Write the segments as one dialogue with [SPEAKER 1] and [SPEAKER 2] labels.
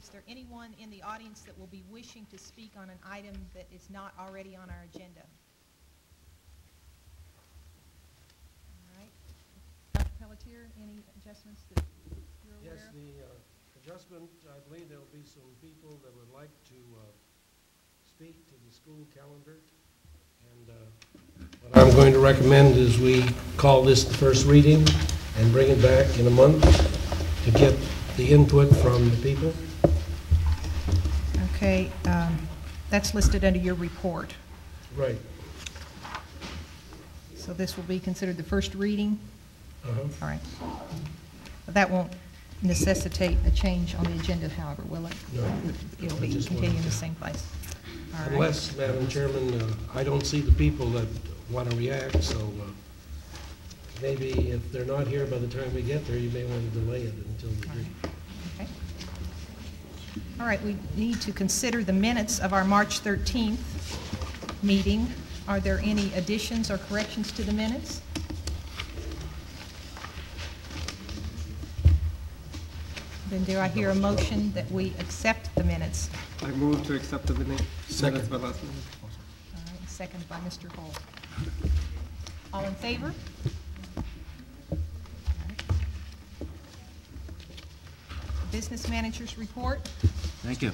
[SPEAKER 1] Is there anyone in the audience that will be wishing to speak on an item that is not already on our agenda? All right. Dr. Pelletier, any adjustments that you're
[SPEAKER 2] Yes,
[SPEAKER 1] aware of?
[SPEAKER 2] the uh, adjustment, I believe there'll be some people that would like to uh, speak to the school calendar. And uh, what I'm going to recommend is we call this the first reading and bring it back in a month to get the input from the people.
[SPEAKER 1] Okay, um, that's listed under your report.
[SPEAKER 2] Right.
[SPEAKER 1] So this will be considered the first reading?
[SPEAKER 2] Uh-huh.
[SPEAKER 1] All right. But That won't necessitate a change on the agenda, however, will it?
[SPEAKER 2] No.
[SPEAKER 1] It'll be continuing in the same place. All right.
[SPEAKER 2] Unless, Madam Chairman, uh, I don't see the people that want to react, so uh, maybe if they're not here by the time we get there, you may want to delay it until we do.
[SPEAKER 1] All right, we need to consider the minutes of our March 13th meeting. Are there any additions or corrections to the minutes? Then do I hear a motion that we accept the minutes?
[SPEAKER 3] I move to accept the minute-
[SPEAKER 2] Second.
[SPEAKER 3] minutes by last meeting.
[SPEAKER 1] All right, second by Mr. Hall. All in favor? Business managers report.
[SPEAKER 4] Thank you.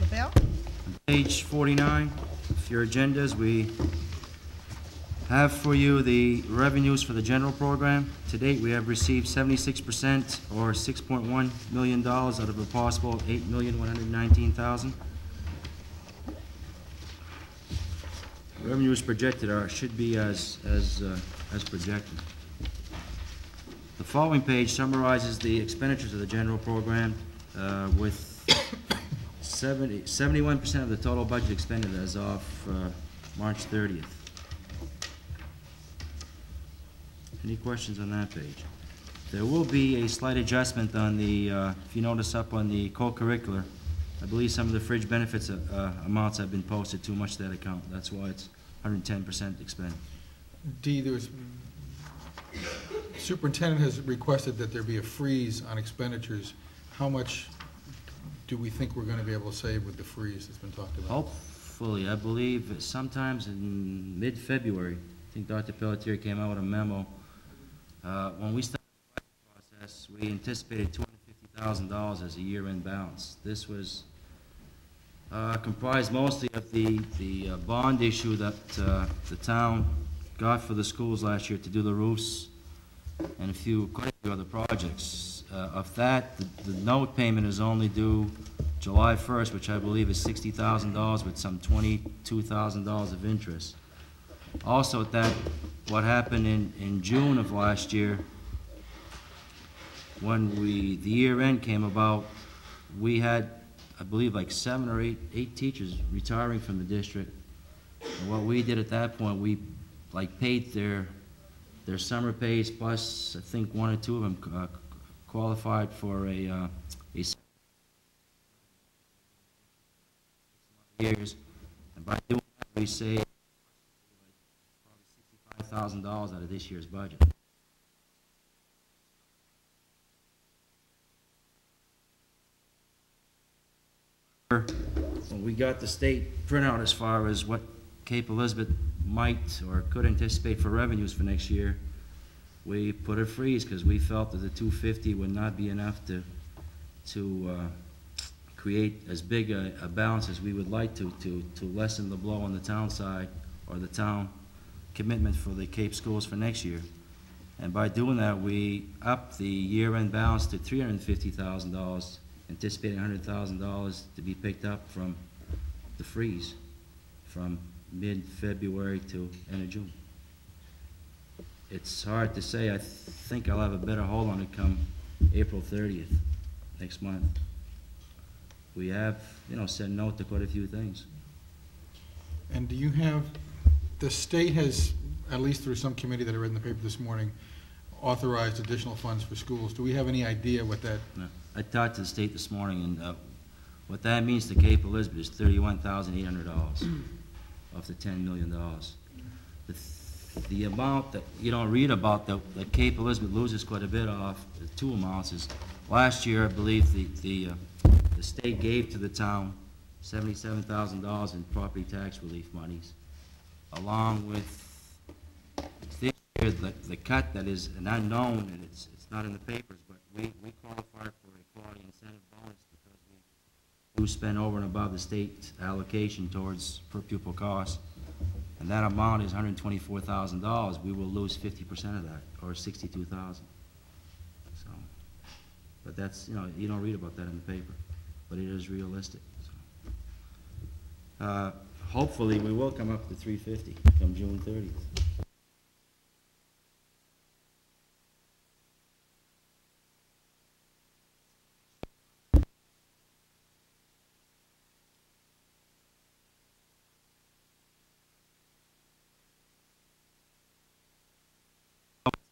[SPEAKER 1] LaBelle?
[SPEAKER 4] Page 49 of your agendas, we have for you the revenues for the general program. To date, we have received 76% or $6.1 million out of a possible 8,119,000. Revenues projected are, should be as, as, uh, as projected. The following page summarizes the expenditures of the general program uh, with 70, 71% of the total budget expended as of uh, March 30th. Any questions on that page? There will be a slight adjustment on the, uh, if you notice up on the co-curricular, I believe some of the fringe benefits uh, uh, amounts have been posted too much to that account. That's why it's 110% expended.
[SPEAKER 5] D, there's, superintendent has requested that there be a freeze on expenditures. How much do we think we're going to be able to save with the freeze that's been talked about?
[SPEAKER 4] Hopefully, I believe sometimes in mid-February, I think Dr. Pelletier came out with a memo. Uh, When we started the process, we anticipated $250,000 as a year-end balance. This was uh, comprised mostly of the, the uh, bond issue that uh, the town got for the schools last year to do the roofs and a few, quite a few other projects. Uh, Of that, the- the note payment is only due July 1st, which I believe is $60,000 with some $22,000 of interest. Also, at that, what happened in, in June of last year, when we, the year end came about, we had, I believe, like seven or eight, eight teachers retiring from the district. And what we did at that point, we, like, paid their, their summer pays, plus, I think one or two of them uh, qualified for a, uh, a years. And by doing that, we saved probably sixty-five thousand dollars out of this year's budget. We got the state printout as far as what Cape Elizabeth might or could anticipate for revenues for next year, we put a freeze because we felt that the two fifty would not be enough to, to, uh, create as big a, a balance as we would like to, to, to lessen the blow on the town side or the town commitment for the Cape schools for next year. And by doing that, we upped the year-end balance to three hundred and fifty thousand dollars, anticipating hundred thousand dollars to be picked up from the freeze from mid-February to end of June. It's hard to say. I think I'll have a better hold on it come April 30th, next month. We have, you know, said no to quite a few things.
[SPEAKER 5] And do you have, the state has, at least through some committee that I read in the paper this morning, authorized additional funds for schools. Do we have any idea what that?
[SPEAKER 4] No. I talked to the state this morning, and uh, what that means to Cape Elizabeth is $31,800 of the ten million dollars. The th- The amount that you don't read about, that that Cape Elizabeth loses quite a bit off, the two amounts is, last year, I believe, the, the, uh, the state gave to the town seventy-seven thousand dollars in property tax relief monies, along with this year, the, the cut that is an unknown, and it's, it's not in the papers, but we, we qualify for a quality incentive bonus because we do spend over and above the state allocation towards per pupil costs. And that amount is hundred and twenty-four thousand dollars, we will lose fifty percent of that, or sixty-two thousand. So, but that's, you know, you don't read about that in the paper, but it is realistic, so. Uh, hopefully, we will come up to three fifty come June thirtieth.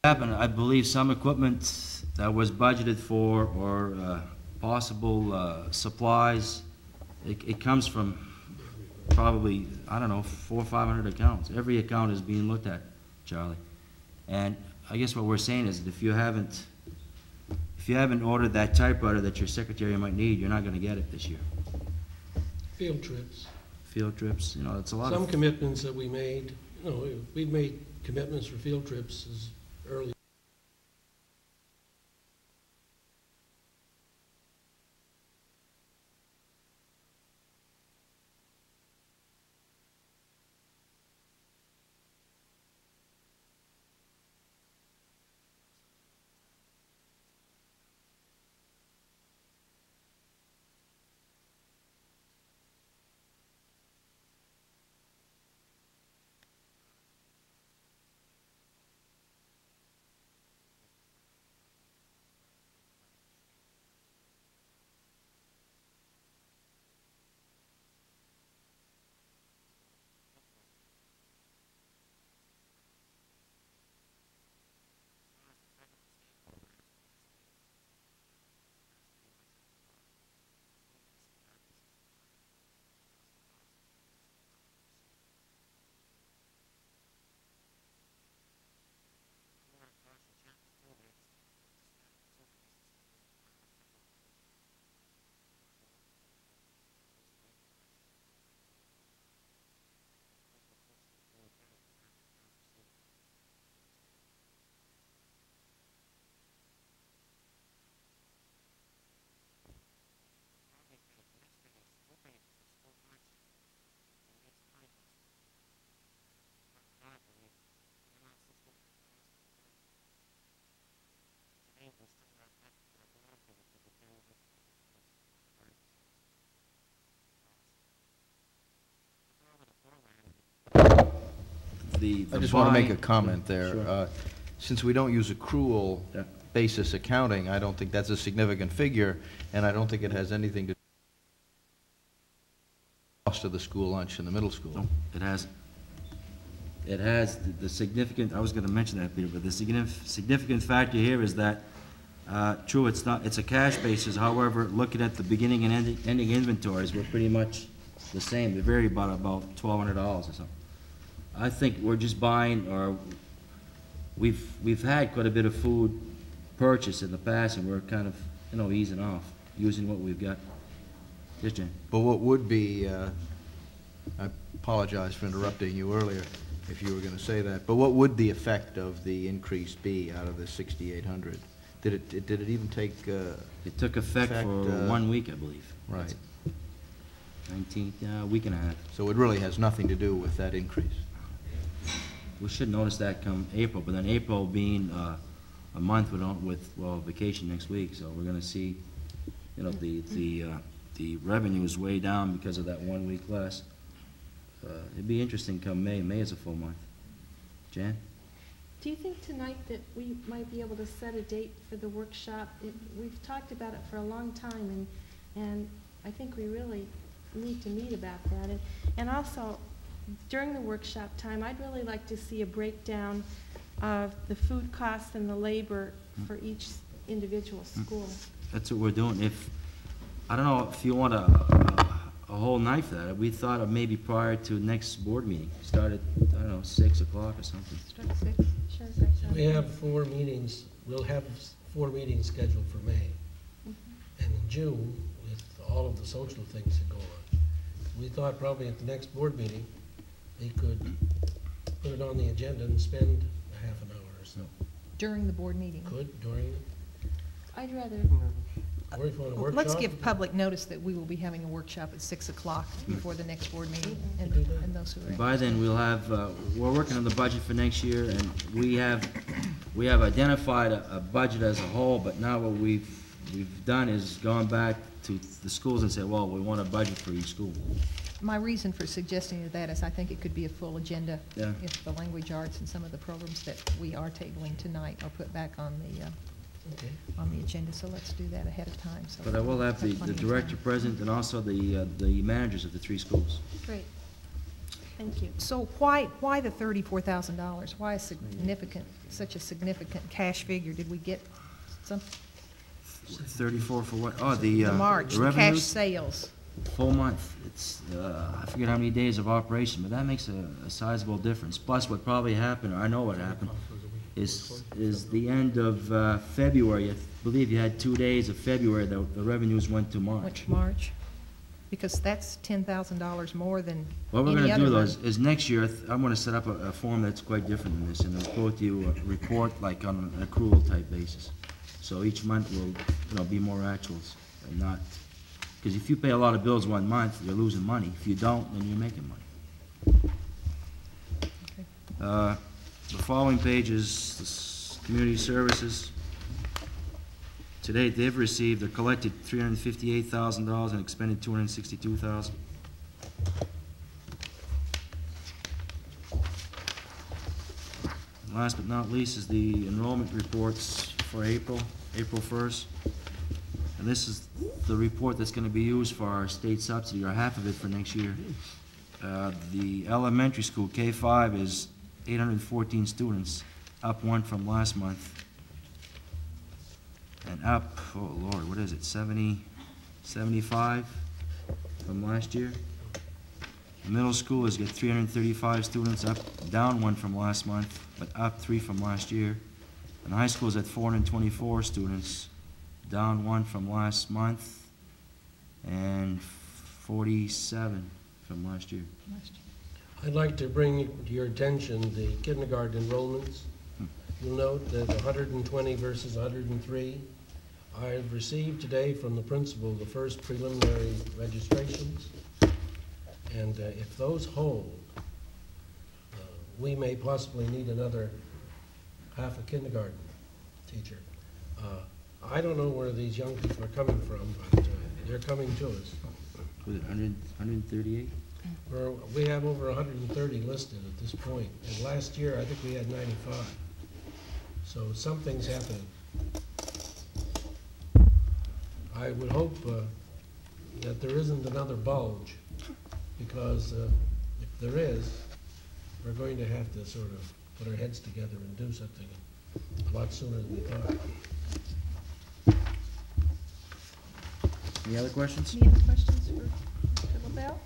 [SPEAKER 4] Happened, I believe some equipment that was budgeted for or uh, possible uh, supplies, it, it comes from probably, I don't know, four or five hundred accounts. Every account is being looked at, Charlie. And I guess what we're saying is that if you haven't, if you haven't ordered that typewriter that your secretary might need, you're not gonna get it this year.
[SPEAKER 2] Field trips.
[SPEAKER 4] Field trips, you know, it's a lot of Some
[SPEAKER 2] commitments that we made, you know, we've made commitments for field trips as early
[SPEAKER 4] the.
[SPEAKER 6] I just want to make a comment there.
[SPEAKER 4] Sure.
[SPEAKER 6] Uh, Since we don't use accrual
[SPEAKER 4] Yeah.
[SPEAKER 6] basis accounting, I don't think that's a significant figure, and I don't think it has anything to do with the cost of the school lunch in the middle school.
[SPEAKER 4] No, it hasn't. It has, the- the significant, I was gonna mention that, Peter, but the signif- significant factor here is that, uh, true, it's not, it's a cash basis, however, looking at the beginning and ending, ending inventories, we're pretty much the same, they vary about, about twelve hundred dollars or something. I think we're just buying, or, we've, we've had quite a bit of food purchase in the past, and we're kind of, you know, easing off, using what we've got. Yes, Jan?
[SPEAKER 6] But what would be, uh, I apologize for interrupting you earlier, if you were going to say that, but what would the effect of the increase be out of the 6,800? Did it, did it even take, uh,
[SPEAKER 4] It took effect
[SPEAKER 6] Effect,
[SPEAKER 4] for
[SPEAKER 6] uh,
[SPEAKER 4] one week, I believe.
[SPEAKER 6] right,
[SPEAKER 4] Nineteenth, uh, week and a half.
[SPEAKER 6] so it really has nothing to do with that increase?
[SPEAKER 4] We should notice that come April, but then April being, uh, a month with, with, well, vacation next week, so we're gonna see, you know, the, the, uh, the revenue is way down because of that one week less. Uh, it'd be interesting come May, May is a full month. Jan?
[SPEAKER 7] Do you think tonight that we might be able to set a date for the workshop? It- We've talked about it for a long time, and, and I think we really need to meet about that. And- And also, during the workshop time, I'd really like to see a breakdown of the food costs and the labor for each individual school.
[SPEAKER 4] That's what we're doing. If, I don't know if you want a, a, a whole night for that. We thought of maybe prior to next board meeting, start at, I don't know, six o'clock or something.
[SPEAKER 7] Start at six? Sure,
[SPEAKER 2] We have four meetings, we'll have four meetings scheduled for May.
[SPEAKER 7] Mhm.
[SPEAKER 2] And in June, with all of the social things that go on. We thought probably at the next board meeting, they could put it on the agenda and spend a half an hour or so.
[SPEAKER 1] During the board meeting.
[SPEAKER 2] Could during,
[SPEAKER 7] I'd rather,
[SPEAKER 2] or if on a workshop.
[SPEAKER 1] Let's give public notice that we will be having a workshop at 6 o'clock before the next board meeting, and and those who are
[SPEAKER 4] By then, we'll have, uh, we're working on the budget for next year, and we have, we have identified a, a budget as a whole, but now what we've, we've done is gone back to the schools and said, well, we want a budget for each school.
[SPEAKER 1] My reason for suggesting that is I think it could be a full agenda
[SPEAKER 4] Yeah.
[SPEAKER 1] if the language arts and some of the programs that we are tabling tonight are put back on the, uh,
[SPEAKER 2] Okay.
[SPEAKER 1] on the agenda, so let's do that ahead of time, so.
[SPEAKER 4] But I will have the, the
[SPEAKER 1] of time.
[SPEAKER 4] director present and also the, uh, the managers of the three schools.
[SPEAKER 7] great. Thank you.
[SPEAKER 1] So why, why the thirty-four thousand dollars? Why a significant, such a significant cash figure? Did we get some,
[SPEAKER 4] Thirty-four for what? Oh, the, uh,
[SPEAKER 1] the March,
[SPEAKER 4] the
[SPEAKER 1] the cash sales?
[SPEAKER 4] Full month. It's, uh, I forget how many days of operation, but that makes a a sizable difference. Plus, what probably happened, or I know what happened, is, is the end of uh, February, I believe you had two days of February, the, the revenues went to March.
[SPEAKER 1] Which March? Because that's ten thousand dollars more than
[SPEAKER 4] What we're
[SPEAKER 1] any
[SPEAKER 4] gonna
[SPEAKER 1] other
[SPEAKER 4] do though
[SPEAKER 1] month.
[SPEAKER 4] is, is next year, th- I'm gonna set up a, a form that's quite different than this, and it'll quote you a report like on an accrual type basis. So each month will, you know, be more actuals and not, because if you pay a lot of bills one month, you're losing money. If you don't, then you're making money.
[SPEAKER 1] Okay.
[SPEAKER 4] Uh, the following pages, the community services. To date, they've received or collected $358,000 and expended 262000 Last but not least is the enrollment reports for April, April 1st this is the report that's gonna be used for our state subsidy, or half of it for next year. Uh, The elementary school, K five, is eight hundred and fourteen students, up one from last month. And up, oh lord, what is it, 70, 75 from last year? Middle school has got three hundred and thirty-five students, up, down one from last month, but up three from last year. And high school is at four hundred and twenty-four students, down one from last month, and forty-seven from last year.
[SPEAKER 2] I'd like to bring to your attention the kindergarten enrollments. You'll note that 120 versus 103. I've received today from the principal the first preliminary registrations. And uh, if those hold, uh, we may possibly need another half a kindergarten teacher. Uh, I don't know where these young people are coming from, but uh, they're coming to us.
[SPEAKER 4] Was it hundred, hundred and thirty-eight?
[SPEAKER 2] We're, we have over hundred and thirty listed at this point, and last year, I think we had ninety-five. So something's happening. I would hope, uh, that there isn't another bulge, because, uh, if there is, we're going to have to sort of put our heads together and do something a lot sooner than we thought.
[SPEAKER 4] Any other questions?
[SPEAKER 1] Any other questions for Mr. LaBelle?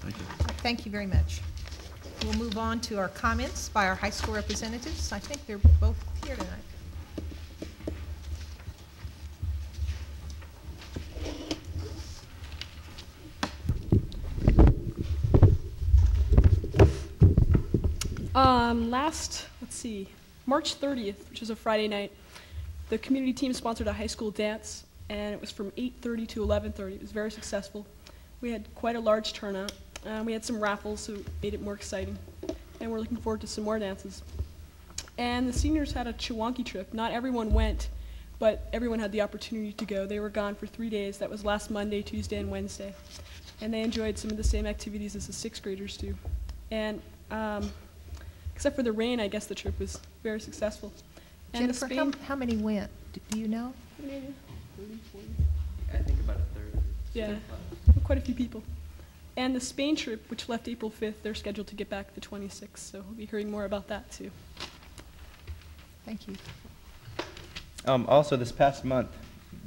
[SPEAKER 4] Thank you.
[SPEAKER 1] Thank you very much. We'll move on to our comments by our high school representatives. I think they're both here tonight.
[SPEAKER 8] Um, last, let's see, March 30th, which is a Friday night, the community team sponsored a high school dance, and it was from 8:30 to 11:30. It was very successful. We had quite a large turnout. Uh, we had some raffles, so it made it more exciting, and we're looking forward to some more dances. And the seniors had a Chewonki trip. Not everyone went, but everyone had the opportunity to go. They were gone for three days. That was last Monday, Tuesday, and Wednesday, and they enjoyed some of the same activities as the sixth graders do. And um, except for the rain, I guess the trip was very successful. And
[SPEAKER 1] Jennifer, how, how many went? Do- Do you know?
[SPEAKER 3] I think about a third.
[SPEAKER 8] yeah, quite a few people. And the Spain trip, which left April 5th, they're scheduled to get back the 26th, so we'll be hearing more about that too.
[SPEAKER 1] Thank you.
[SPEAKER 3] Um, also, this past month,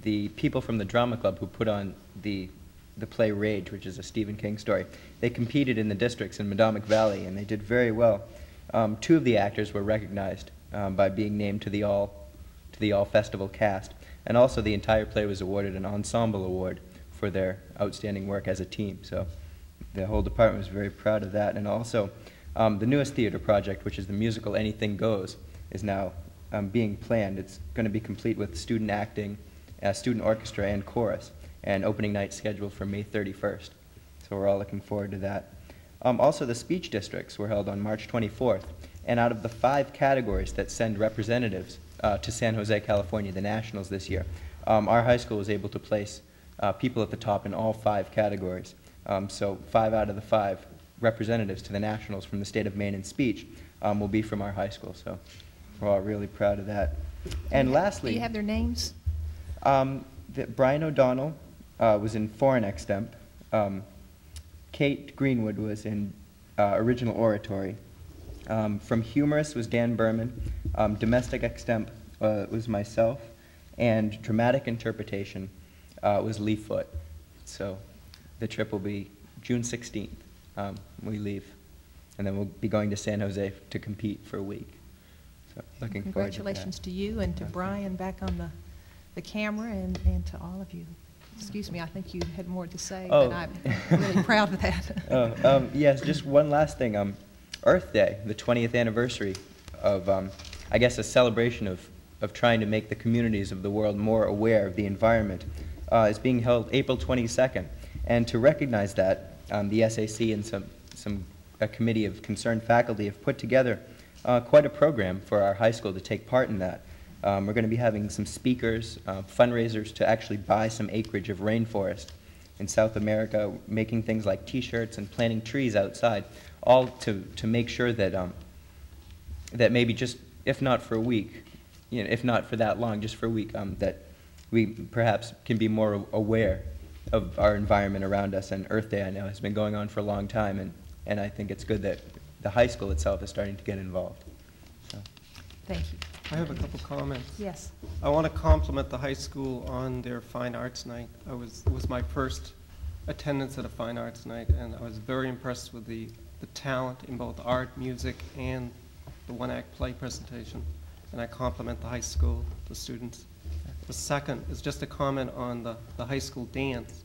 [SPEAKER 3] the people from the drama club who put on the the play Rage, which is a Stephen King story, they competed in the districts in Medomak Valley, and they did very well. Um, two of the actors were recognized um, by being named to the all to the all festival cast. And also, the entire play was awarded an ensemble award for their outstanding work as a team. So the whole department was very proud of that. And also, um, the newest theater project, which is the musical Anything Goes, is now um, being planned. It's going to be complete with student acting, uh, student orchestra, and chorus, and opening night scheduled for May 31st. So we're all looking forward to that. Um, also, the speech districts were held on March 24th, and out of the five categories that send representatives uh, to San Jose, California, the Nationals this year, um, our high school was able to place uh, people at the top in all five categories. Um, so five out of the five representatives to the Nationals from the state of Maine in speech um, will be from our high school. So we're all really proud of that. And lastly, Do
[SPEAKER 1] you have their names?
[SPEAKER 3] um, the, Brian O'Donnell uh, was in foreign extemp. Um, Kate Greenwood was in uh, original oratory. Um, from humorous was Dan Berman. Um, domestic extemp uh, was myself, and dramatic interpretation uh, was Lee Foot. So the trip will be June 16th. Um, we leave, and then we'll be going to San Jose to compete for a week. So looking forward to.
[SPEAKER 1] Congratulations to you and to
[SPEAKER 3] Okay.
[SPEAKER 1] Brian back on the, the camera and, and to all of you. Excuse me, I think you had more to say,
[SPEAKER 3] Oh.
[SPEAKER 1] but I'm really proud of that.
[SPEAKER 3] Oh, um, yes, just one last thing. Um, Earth Day, the 20th anniversary of, um, I guess, a celebration of, of trying to make the communities of the world more aware of the environment, uh, is being held April 22nd. And to recognize that, um, the SAC and some, some, a committee of concerned faculty have put together uh, quite a program for our high school to take part in that. Um, we're going to be having some speakers, uh, fundraisers to actually buy some acreage of rainforest in South America, making things like T-shirts and planting trees outside, all to, to make sure that um, that maybe just, if not for a week, you know, if not for that long, just for a week, um, that we perhaps can be more aware of our environment around us. And Earth Day, I know, has been going on for a long time, and, and I think it's good that the high school itself is starting to get involved. So.
[SPEAKER 1] Thank you.
[SPEAKER 9] I have a couple comments.
[SPEAKER 1] Yes.
[SPEAKER 9] I want to compliment the high school on their fine arts night. I was, it was my first attendance at a fine arts night, and I was very impressed with the, the talent in both art, music, and the one-act play presentation. And I compliment the high school, the students. The second is just a comment on the, the high school dance.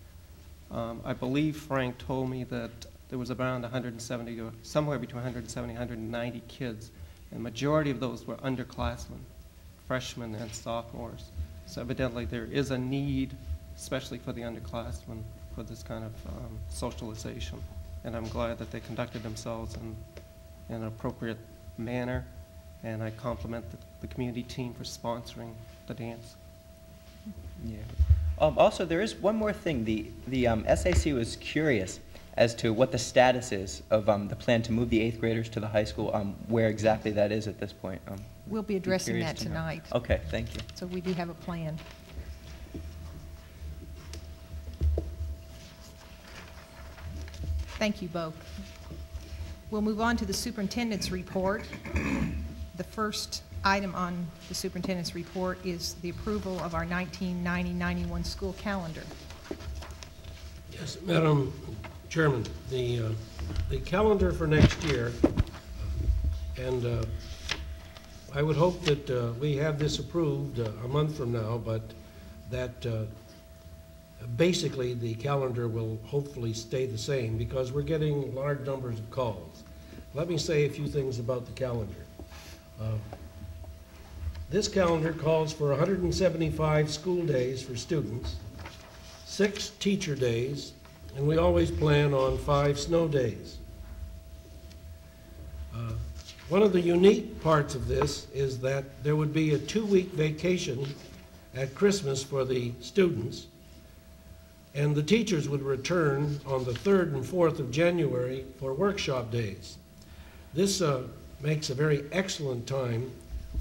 [SPEAKER 9] Um, I believe Frank told me that there was around 170, or somewhere between 170 190 kids, and majority of those were underclassmen, freshmen and sophomores. So evidently, there is a need, especially for the underclassmen, for this kind of um, socialization. And I'm glad that they conducted themselves in, in an appropriate manner, and I compliment the, the community team for sponsoring the dance.
[SPEAKER 3] Yeah. Um, also, there is one more thing. The, the um, SAC was curious as to what the status is of um, the plan to move the eighth graders to the high school, um, where exactly that is at this point. Um,
[SPEAKER 1] We'll be addressing
[SPEAKER 3] curious
[SPEAKER 1] that
[SPEAKER 3] to know.
[SPEAKER 1] tonight.
[SPEAKER 3] Okay, thank you.
[SPEAKER 1] So we do have a plan. Thank you both. We'll move on to the superintendent's report. The first item on the superintendent's report is the approval of our 1990-91 school calendar.
[SPEAKER 2] Yes, Madam Chairman, the, uh, the calendar for next year, and uh, I would hope that uh, we have this approved uh, a month from now, but that uh, basically the calendar will hopefully stay the same because we're getting large numbers of calls. Let me say a few things about the calendar. Uh, This calendar calls for 175 school days for students, six teacher days, and we always plan on five snow days. Uh, One of the unique parts of this is that there would be a two-week vacation at Christmas for the students, and the teachers would return on the 3rd and 4th of January for workshop days. This uh, makes a very excellent time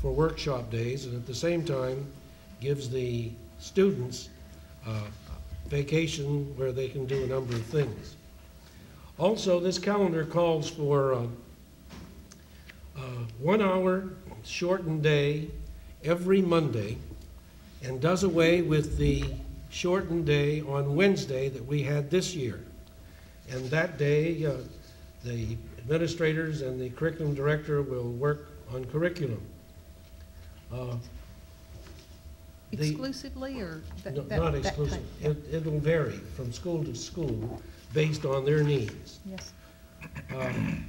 [SPEAKER 2] for workshop days, and at the same time gives the students uh, vacation where they can do a number of things. Also, this calendar calls for uh, uh, one hour shortened day every Monday and does away with the shortened day on Wednesday that we had this year. And that day, uh, the administrators and the curriculum director will work on curriculum. Uh,
[SPEAKER 1] exclusively, or? that-
[SPEAKER 2] No,
[SPEAKER 1] that-
[SPEAKER 2] Not
[SPEAKER 1] that
[SPEAKER 2] exclusive. It, it'll vary from school to school based on their needs.
[SPEAKER 1] Yes,
[SPEAKER 2] Um,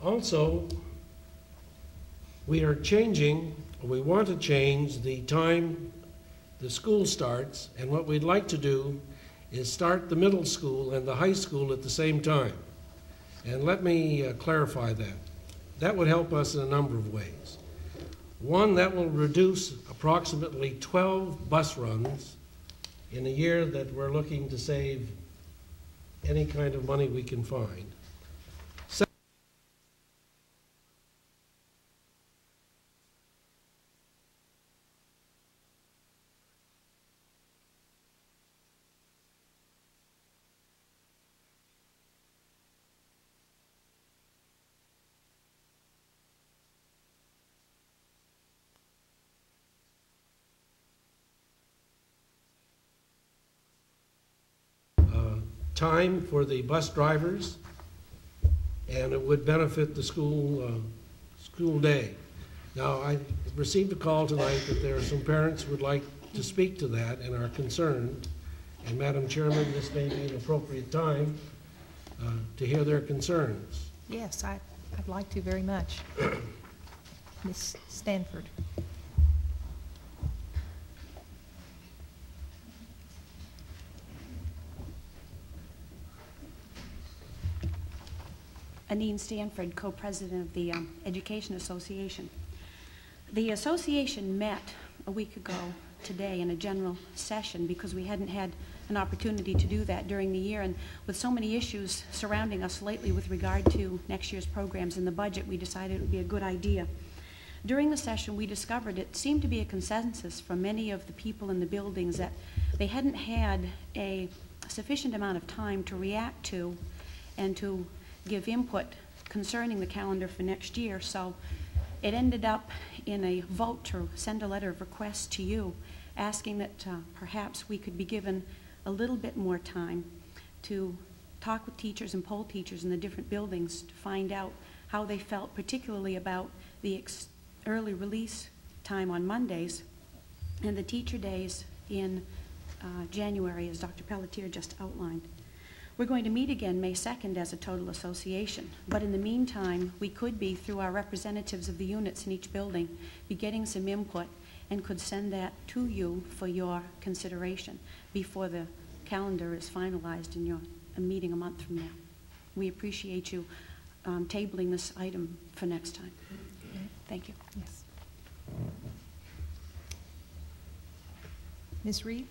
[SPEAKER 2] Also, we are changing, we want to change the time the school starts, and what we'd like to do is start the middle school and the high school at the same time. And let me uh, clarify that. That would help us in a number of ways. One, that will reduce approximately 12 bus runs in a year that we're looking to save any kind of money we can find. uh, time for the bus drivers, and it would benefit the school, uh, school day. Now, I received a call tonight that there are some parents would like to speak to that and are concerned. And Madam Chairman, this may be an appropriate time uh, to hear their concerns.
[SPEAKER 1] yes, I, I'd like to very much. Ms. Stanford?
[SPEAKER 10] Anine Stanford, co-president of the um, Education Association. The association met a week ago today in a general session because we hadn't had an opportunity to do that during the year. And with so many issues surrounding us lately with regard to next year's programs and the budget, we decided it would be a good idea. During the session, we discovered it seemed to be a consensus from many of the people in the buildings that they hadn't had a sufficient amount of time to react to and to give input concerning the calendar for next year. So it ended up in a vote to send a letter of request to you, asking that uh, perhaps we could be given a little bit more time to talk with teachers and poll teachers in the different buildings to find out how they felt, particularly about the early release time on Mondays and the teacher days in uh, January, as Dr. Pelletier just outlined. We're going to meet again May 2nd as a total association, but in the meantime, we could be, through our representatives of the units in each building, be getting some input and could send that to you for your consideration before the calendar is finalized in your a meeting a month from now. We appreciate you um, tabling this item for next time. Thank you.
[SPEAKER 1] Yes. Ms. Reed?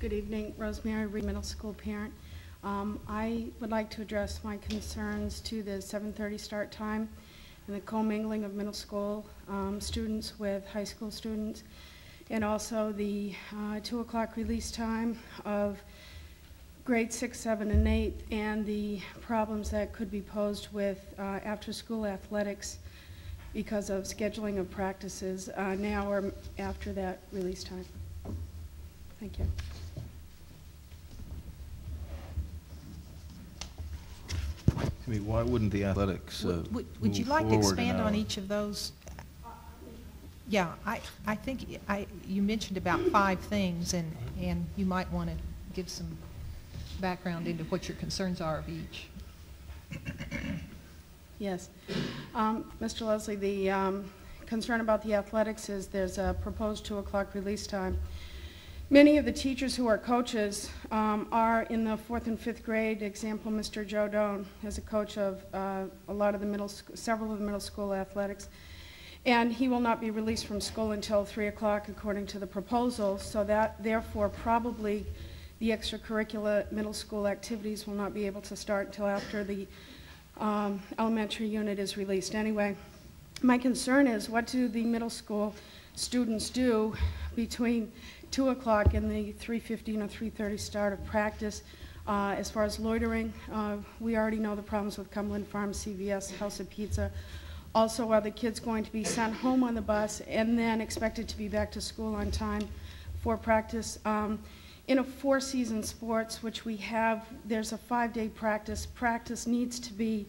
[SPEAKER 11] Good evening, Rosemary Reed, middle school parent. Um, I would like to address my concerns to the 7:30 start time and the commingling of middle school um, students with high school students, and also the uh, 2 o'clock release time of grade 6, 7, and 8, and the problems that could be posed with uh, after-school athletics because of scheduling of practices uh, now or after that release time. Thank you.
[SPEAKER 6] I mean, why wouldn't the athletics uh,
[SPEAKER 1] Would- Would would you like to expand on each of those? Yeah, I, I think, I, you mentioned about five things, and, and you might want to give some background into what your concerns are of each.
[SPEAKER 11] Yes. Um, Mr. Leslie, the um, concern about the athletics is there's a proposed 2 o'clock release time. Many of the teachers who are coaches um, are in the fourth and fifth grade. Example, Mr. Joe Doan is a coach of uh, a lot of the middle, several of the middle school athletics. And he will not be released from school until 3 o'clock according to the proposal, so that therefore probably the extracurricular middle school activities will not be able to start until after the um, elementary unit is released anyway. My concern is what do the middle school students do between 2 o'clock and the 3:15 or 3:30 start of practice? Uh, As far as loitering, uh, we already know the problems with Cumberland Farms, CVS, House of Pizza. Also, are the kids going to be sent home on the bus and then expected to be back to school on time for practice? Um, in a four-season sports, which we have, there's a five-day practice. Practice needs to be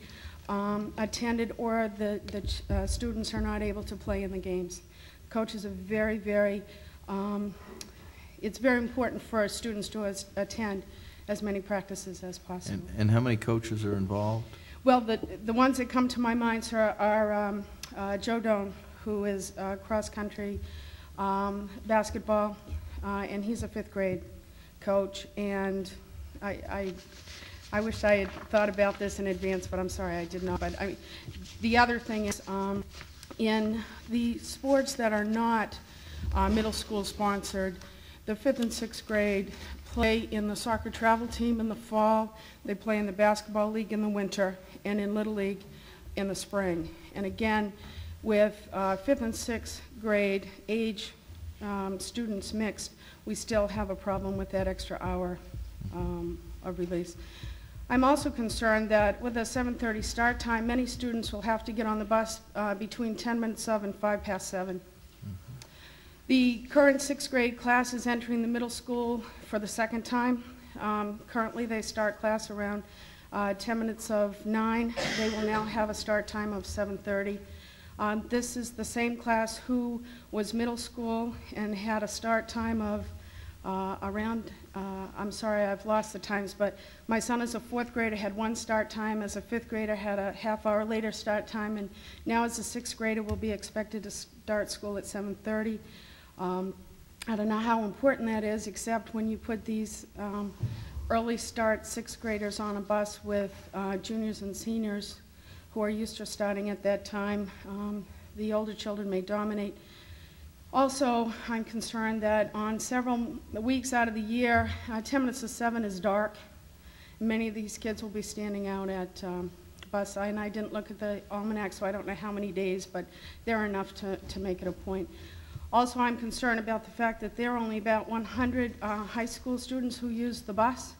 [SPEAKER 11] um, attended or the, the uh, students are not able to play in the games. Coaches are very, very, um, it's very important for our students to as- attend as many practices as possible.
[SPEAKER 6] And, and how many coaches are involved?
[SPEAKER 11] Well, the, the ones that come to my mind sir, are um, uh, Joe Doan, who is uh, cross-country um, basketball, uh, and he's a fifth grade coach. And I, I, I wish I had thought about this in advance, but I'm sorry I did not. But I, the other thing is, um, in the sports that are not uh, middle school sponsored, the fifth and sixth grade play in the soccer travel team in the fall, they play in the basketball league in the winter, and in Little League in the spring. And again, with uh, fifth and sixth grade age um, students mixed, we still have a problem with that extra hour um, of release. I'm also concerned that with a 7:30 start time, many students will have to get on the bus uh, between 10 minutes of and 5 past 7. The current sixth grade class is entering the middle school for the second time. Um, Currently, they start class around uh, 10 minutes of 9. They will now have a start time of 7:30. Um, This is the same class who was middle school and had a start time of uh, around, uh, I'm sorry, I've lost the times, but my son is a fourth grader, had one start time. As a fifth grader, had a half hour later start time. And now as a sixth grader, will be expected to start school at 7:30. Um, I don't know how important that is, except when you put these um, early start sixth graders on a bus with uh, juniors and seniors who are used to starting at that time. Um, The older children may dominate. Also, I'm concerned that on several weeks out of the year, uh, 10 minutes to 7 is dark. Many of these kids will be standing out at um, bus, and I didn't look at the almanac, so I don't know how many days, but there are enough to, to make it a point. Also, I'm concerned about the fact that there are only about 100 uh, high school students who use the bus.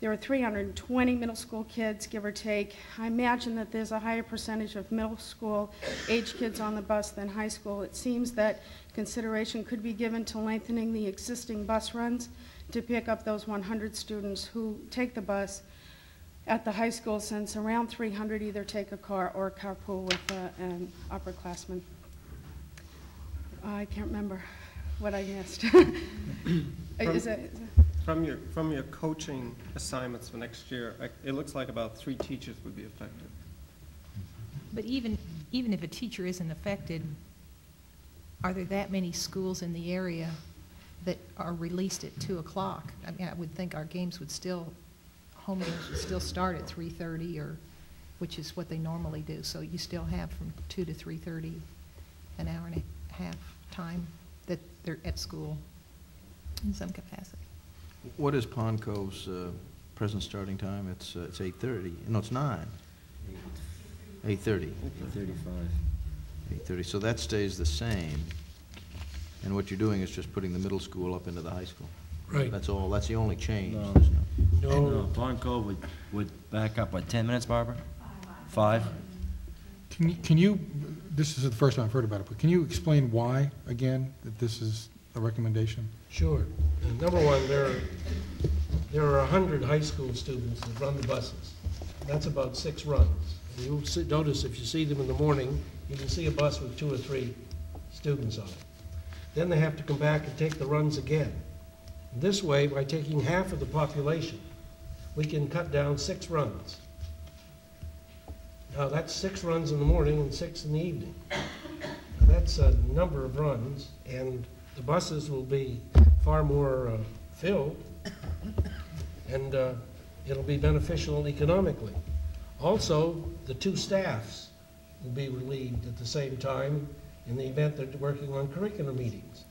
[SPEAKER 11] There are 320 middle school kids, give or take. I imagine that there's a higher percentage of middle school age kids on the bus than high school. It seems that consideration could be given to lengthening the existing bus runs to pick up those 100 students who take the bus at the high school, since around 300 either take a car or carpool with uh, an upperclassman. I can't remember what I missed. Is it-
[SPEAKER 9] From your, from your coaching assignments for next year, I- it looks like about three teachers would be affected.
[SPEAKER 1] But even, even if a teacher isn't affected, are there that many schools in the area that are released at 2 o'clock? I mean, I would think our games would still, home games would still start at 3:30 or, which is what they normally do. So you still have from 2 to 3:30, an hour and a half time that they're at school in some capacity.
[SPEAKER 6] What is Pond Cove's uh, present starting time? It's, uh, it's 8:30, no, it's 9. 8:30.
[SPEAKER 4] 35.
[SPEAKER 6] 8:30, so that stays the same. And what you're doing is just putting the middle school up into the high school.
[SPEAKER 2] Right.
[SPEAKER 6] That's all, that's the only change.
[SPEAKER 4] No.
[SPEAKER 6] There's no-
[SPEAKER 4] No,
[SPEAKER 2] No,
[SPEAKER 4] Pond Cove would, would back up, what, 10 minutes, Barbara? Five?
[SPEAKER 5] Can you, can you, this is the first time I've heard about it, but can you explain why, again, that this is a recommendation?
[SPEAKER 2] Sure. And Number one, there are, there are 100 high school students that run the buses. That's about six runs. And You'll see- notice if you see them in the morning, you can see a bus with two or three students on it. Then they have to come back and take the runs again. This way, by taking half of the population, we can cut down six runs. Now, that's six runs in the morning and six in the evening. That's a number of runs, and the buses will be far more uh, filled, and uh, it'll be beneficial economically. Also, the two staffs will be relieved at the same time in the event they're working on curriculum meetings.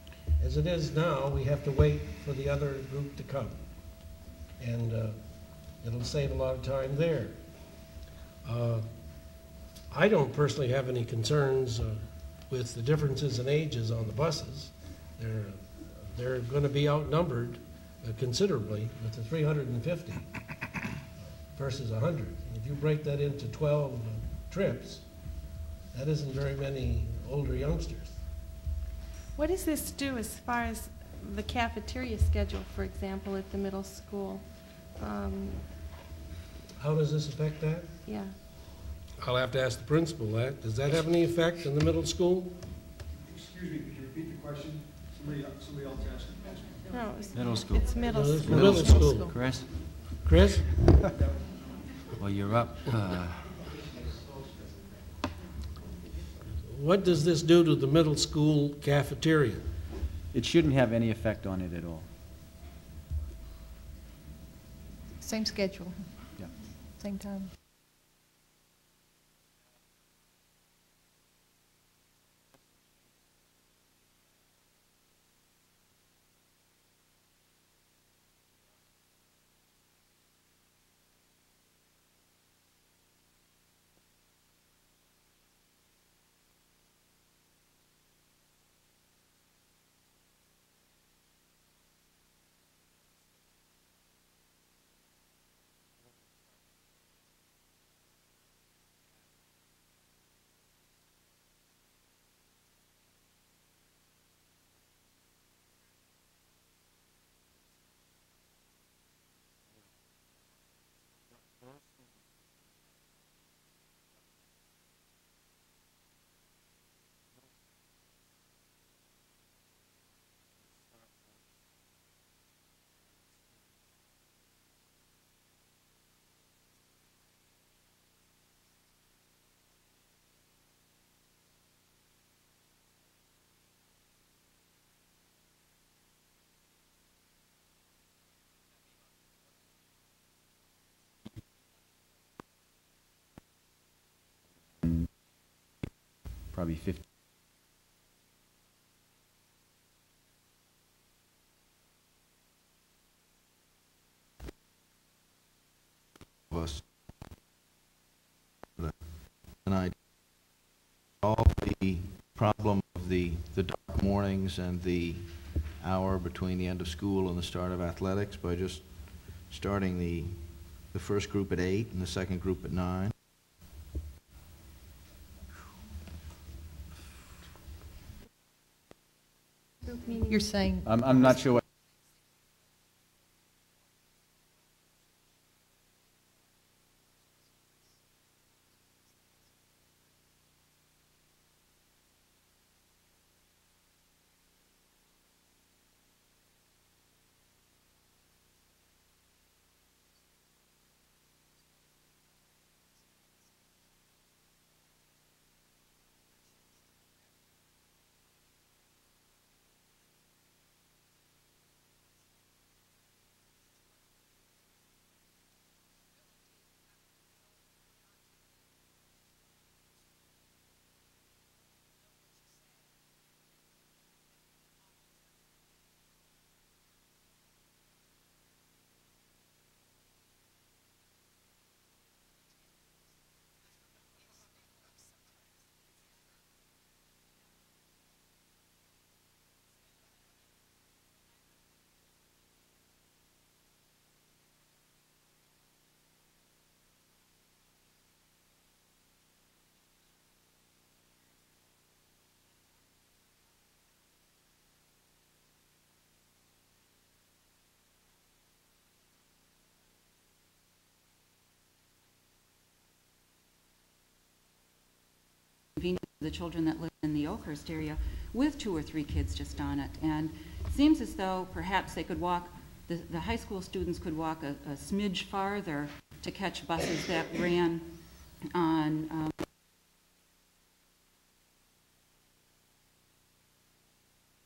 [SPEAKER 2] As it is now, we have to wait for the other group to come, and uh, it'll save a lot of time there. Uh, I don't personally have any concerns uh, with the differences in ages on the buses. They're, they're going to be outnumbered uh, considerably with the 350 versus 100. If you break that into 12 uh, trips, that isn't very many older youngsters.
[SPEAKER 12] What does this do as far as
[SPEAKER 7] the cafeteria schedule, for example, at the middle school. Um,
[SPEAKER 2] How does this affect that?
[SPEAKER 7] Yeah.
[SPEAKER 2] I'll have to ask the principal that. Does that have any effect in the middle school?
[SPEAKER 12] Excuse me, could you repeat the question? Somebody, somebody else asked the question.
[SPEAKER 7] No, it's-
[SPEAKER 4] Middle school.
[SPEAKER 7] It's middle
[SPEAKER 2] No,
[SPEAKER 7] school.
[SPEAKER 2] middle school.
[SPEAKER 4] Chris?
[SPEAKER 2] Chris?
[SPEAKER 4] Well, you're up. Uh,
[SPEAKER 2] What does this do to the middle school cafeteria?
[SPEAKER 13] It shouldn't have any effect on it at all.
[SPEAKER 1] Same schedule,
[SPEAKER 13] Yeah.
[SPEAKER 1] same time.
[SPEAKER 13] Probably 50.
[SPEAKER 6] of us. All the problem of the, the dark mornings and the hour between the end of school and the start of athletics by just starting the, the first group at eight and the second group at nine.
[SPEAKER 7] Group meeting.
[SPEAKER 1] You're saying,
[SPEAKER 13] I'm, I'm not sure what,
[SPEAKER 14] convenient for the children that live in the Oakhurst area with two or three kids just on it. And it seems as though perhaps they could walk, the, the high school students could walk a, a smidge farther to catch buses that ran on, um,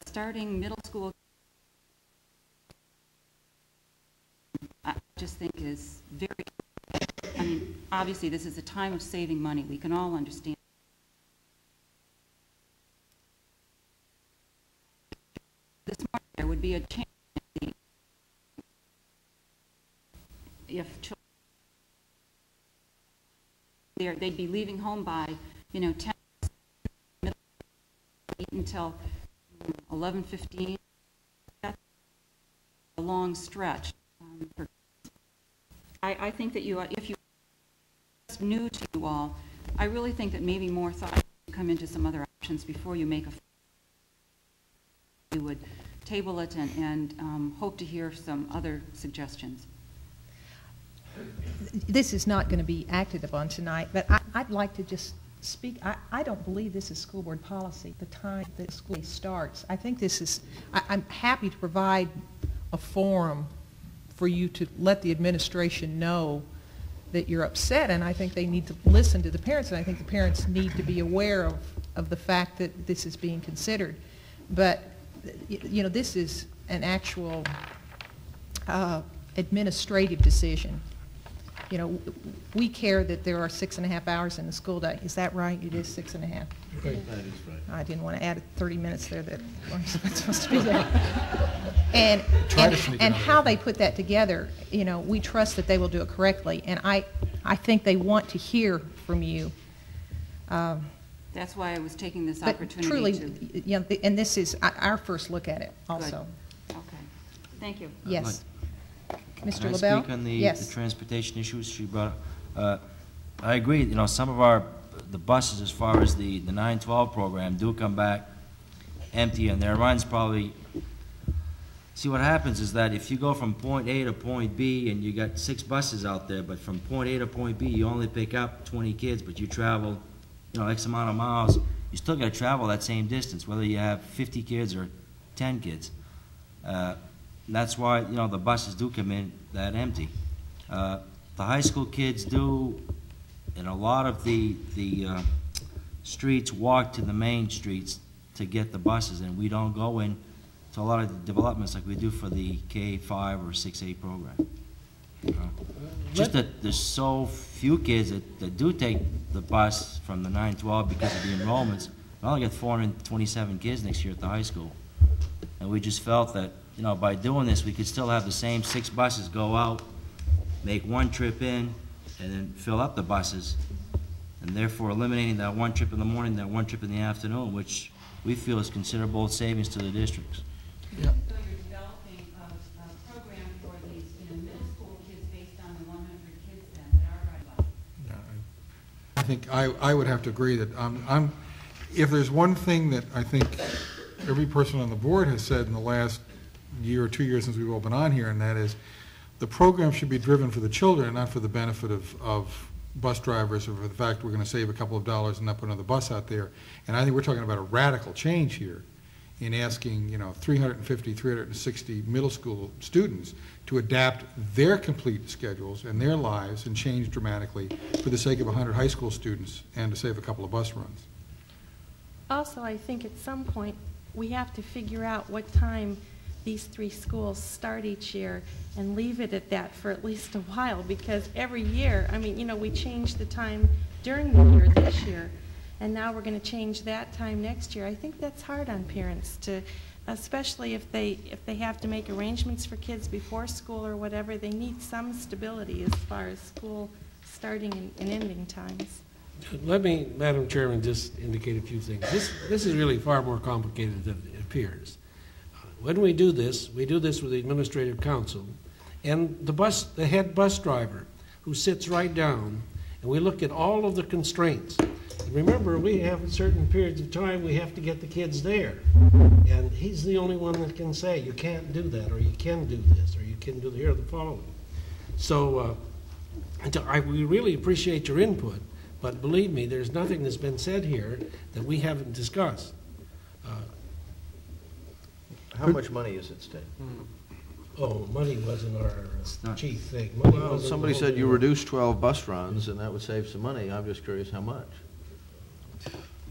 [SPEAKER 14] starting middle school. I just think is very, I mean, obviously, this is a time of saving money. We can all understand. this morning, there would a chance if children, they're- they'd be leaving home by, you know, 10, until 11:15. That's a long stretch. um, for- I, I think that you, if you, new to you all, I really think that maybe more thought come into some other options before you make a you would table it and, and um, hope to hear some other suggestions.
[SPEAKER 1] This is not going to be acted upon tonight, but I, I'd like to just speak, I, I don't believe this is school board policy, the time that school starts. I think this is, I, I'm happy to provide a forum for you to let the administration know that you're upset, and I think they need to listen to the parents, and I think the parents need to be aware of, of the fact that this is being considered. But, you know, this is an actual uh, administrative decision. You know, we care that there are six and a half hours in the school day. Is that right? It is six and a half?
[SPEAKER 2] Right.
[SPEAKER 6] That is right.
[SPEAKER 1] I didn't want to add 30 minutes there that weren't supposed to be there. And, and and how they put that together, you know, we trust that they will do it correctly. And I, I think they want to hear from you. Um,
[SPEAKER 14] That's why I was taking this
[SPEAKER 1] But
[SPEAKER 14] opportunity
[SPEAKER 1] truly,
[SPEAKER 14] to.
[SPEAKER 1] y- you the- and this is our- our first look at it also.
[SPEAKER 14] Okay, thank you.
[SPEAKER 1] Yes. Mr.
[SPEAKER 4] Can I
[SPEAKER 1] LaBelle?
[SPEAKER 4] speak on the,
[SPEAKER 1] Yes.
[SPEAKER 4] the transportation issues she brought up? Uh, I agree, you know, some of our, the buses, as far as the, the nine-twelve program, do come back empty, and their runs probably, see, what happens is that if you go from point A to point B, and you got six buses out there, but from point A to point B, you only pick up twenty kids, but you travel, you know, X amount of miles, you still gotta travel that same distance, whether you have fifty kids or ten kids. Uh, that's why, you know, the buses do come in that empty. Uh, The high school kids do, in a lot of the, the uh, streets, walk to the main streets to get the buses, and we don't go in to a lot of developments like we do for the K-5 or 6A program. Just that there's so few kids that, that do take the bus from the 912 because of the enrollments. We only got 427 kids next year at the high school. And we just felt that, you know, by doing this, we could still have the same six buses go out, make one trip in, and then fill up the buses, and therefore eliminating that one trip in the morning, that one trip in the afternoon, which we feel is considerable savings to the districts.
[SPEAKER 5] Yeah. I think I, I would have to agree that I'm, I'm, if there's one thing that I think every person on the board has said in the last year or two years since we've all been on here, and that is, the program should be driven for the children, not for the benefit of, of bus drivers, or for the fact we're gonna save a couple of dollars and not put another bus out there. And I think we're talking about a radical change here in asking, you know, 350, 360 middle school students to adapt their complete schedules and their lives and change dramatically for the sake of 100 high school students and to save a couple of bus runs.
[SPEAKER 7] Also, I think at some point, we have to figure out what time these three schools start each year and leave it at that for at least a while, because every year, I mean, you know, we changed the time during the year this year, and now we're going to change that time next year. I think that's hard on parents to, especially if they, if they have to make arrangements for kids before school or whatever, they need some stability as far as school starting and- and ending times.
[SPEAKER 2] Let me, Madam Chairman, just indicate a few things. This, this is really far more complicated than it appears. When we do this, we do this with the administrative council and the bus, the head bus driver, who sits right down, and we look at all of the constraints. Remember, we have certain periods of time, we have to get the kids there. And he's the only one that can say, you can't do that, or you can do this, or you can do, here are the following. So, uh, I, we really appreciate your input, but believe me, there's nothing that's been said here that we haven't discussed. Uh,
[SPEAKER 6] How much money is at stake?
[SPEAKER 2] Oh, money wasn't our chief thing. Money
[SPEAKER 6] Well,
[SPEAKER 2] wasn't
[SPEAKER 6] somebody
[SPEAKER 2] the
[SPEAKER 6] said you
[SPEAKER 2] thing.
[SPEAKER 6] reduced 12 bus runs, and that would save some money. I'm just curious how much.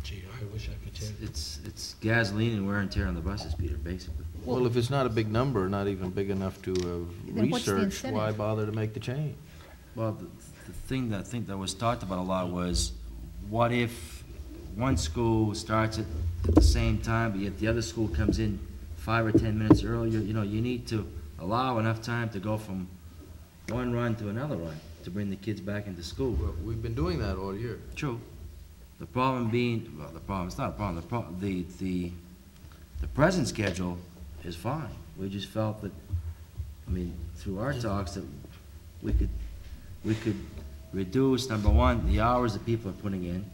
[SPEAKER 2] Gee, I wish I could tell you.
[SPEAKER 4] It's, it's gasoline and wear and tear on the buses, Peter, basically.
[SPEAKER 6] Well, if it's not a big number, not even big enough to have
[SPEAKER 1] Then what's the
[SPEAKER 6] researched, why
[SPEAKER 1] incentive?
[SPEAKER 6] bother to make the change?
[SPEAKER 4] Well, the, the thing that I think that was talked about a lot was, what if one school starts at, at the same time, but yet the other school comes in five or ten minutes earlier? You know, you need to allow enough time to go from one run to another run, to bring the kids back into school.
[SPEAKER 6] Well, we've been doing that all year.
[SPEAKER 4] True. The problem being, well, the problem, it's not a problem, the pro, the, the, the present schedule is fine. We just felt that, I mean, through our talks, that we could, we could reduce, number one, the hours that people are putting in.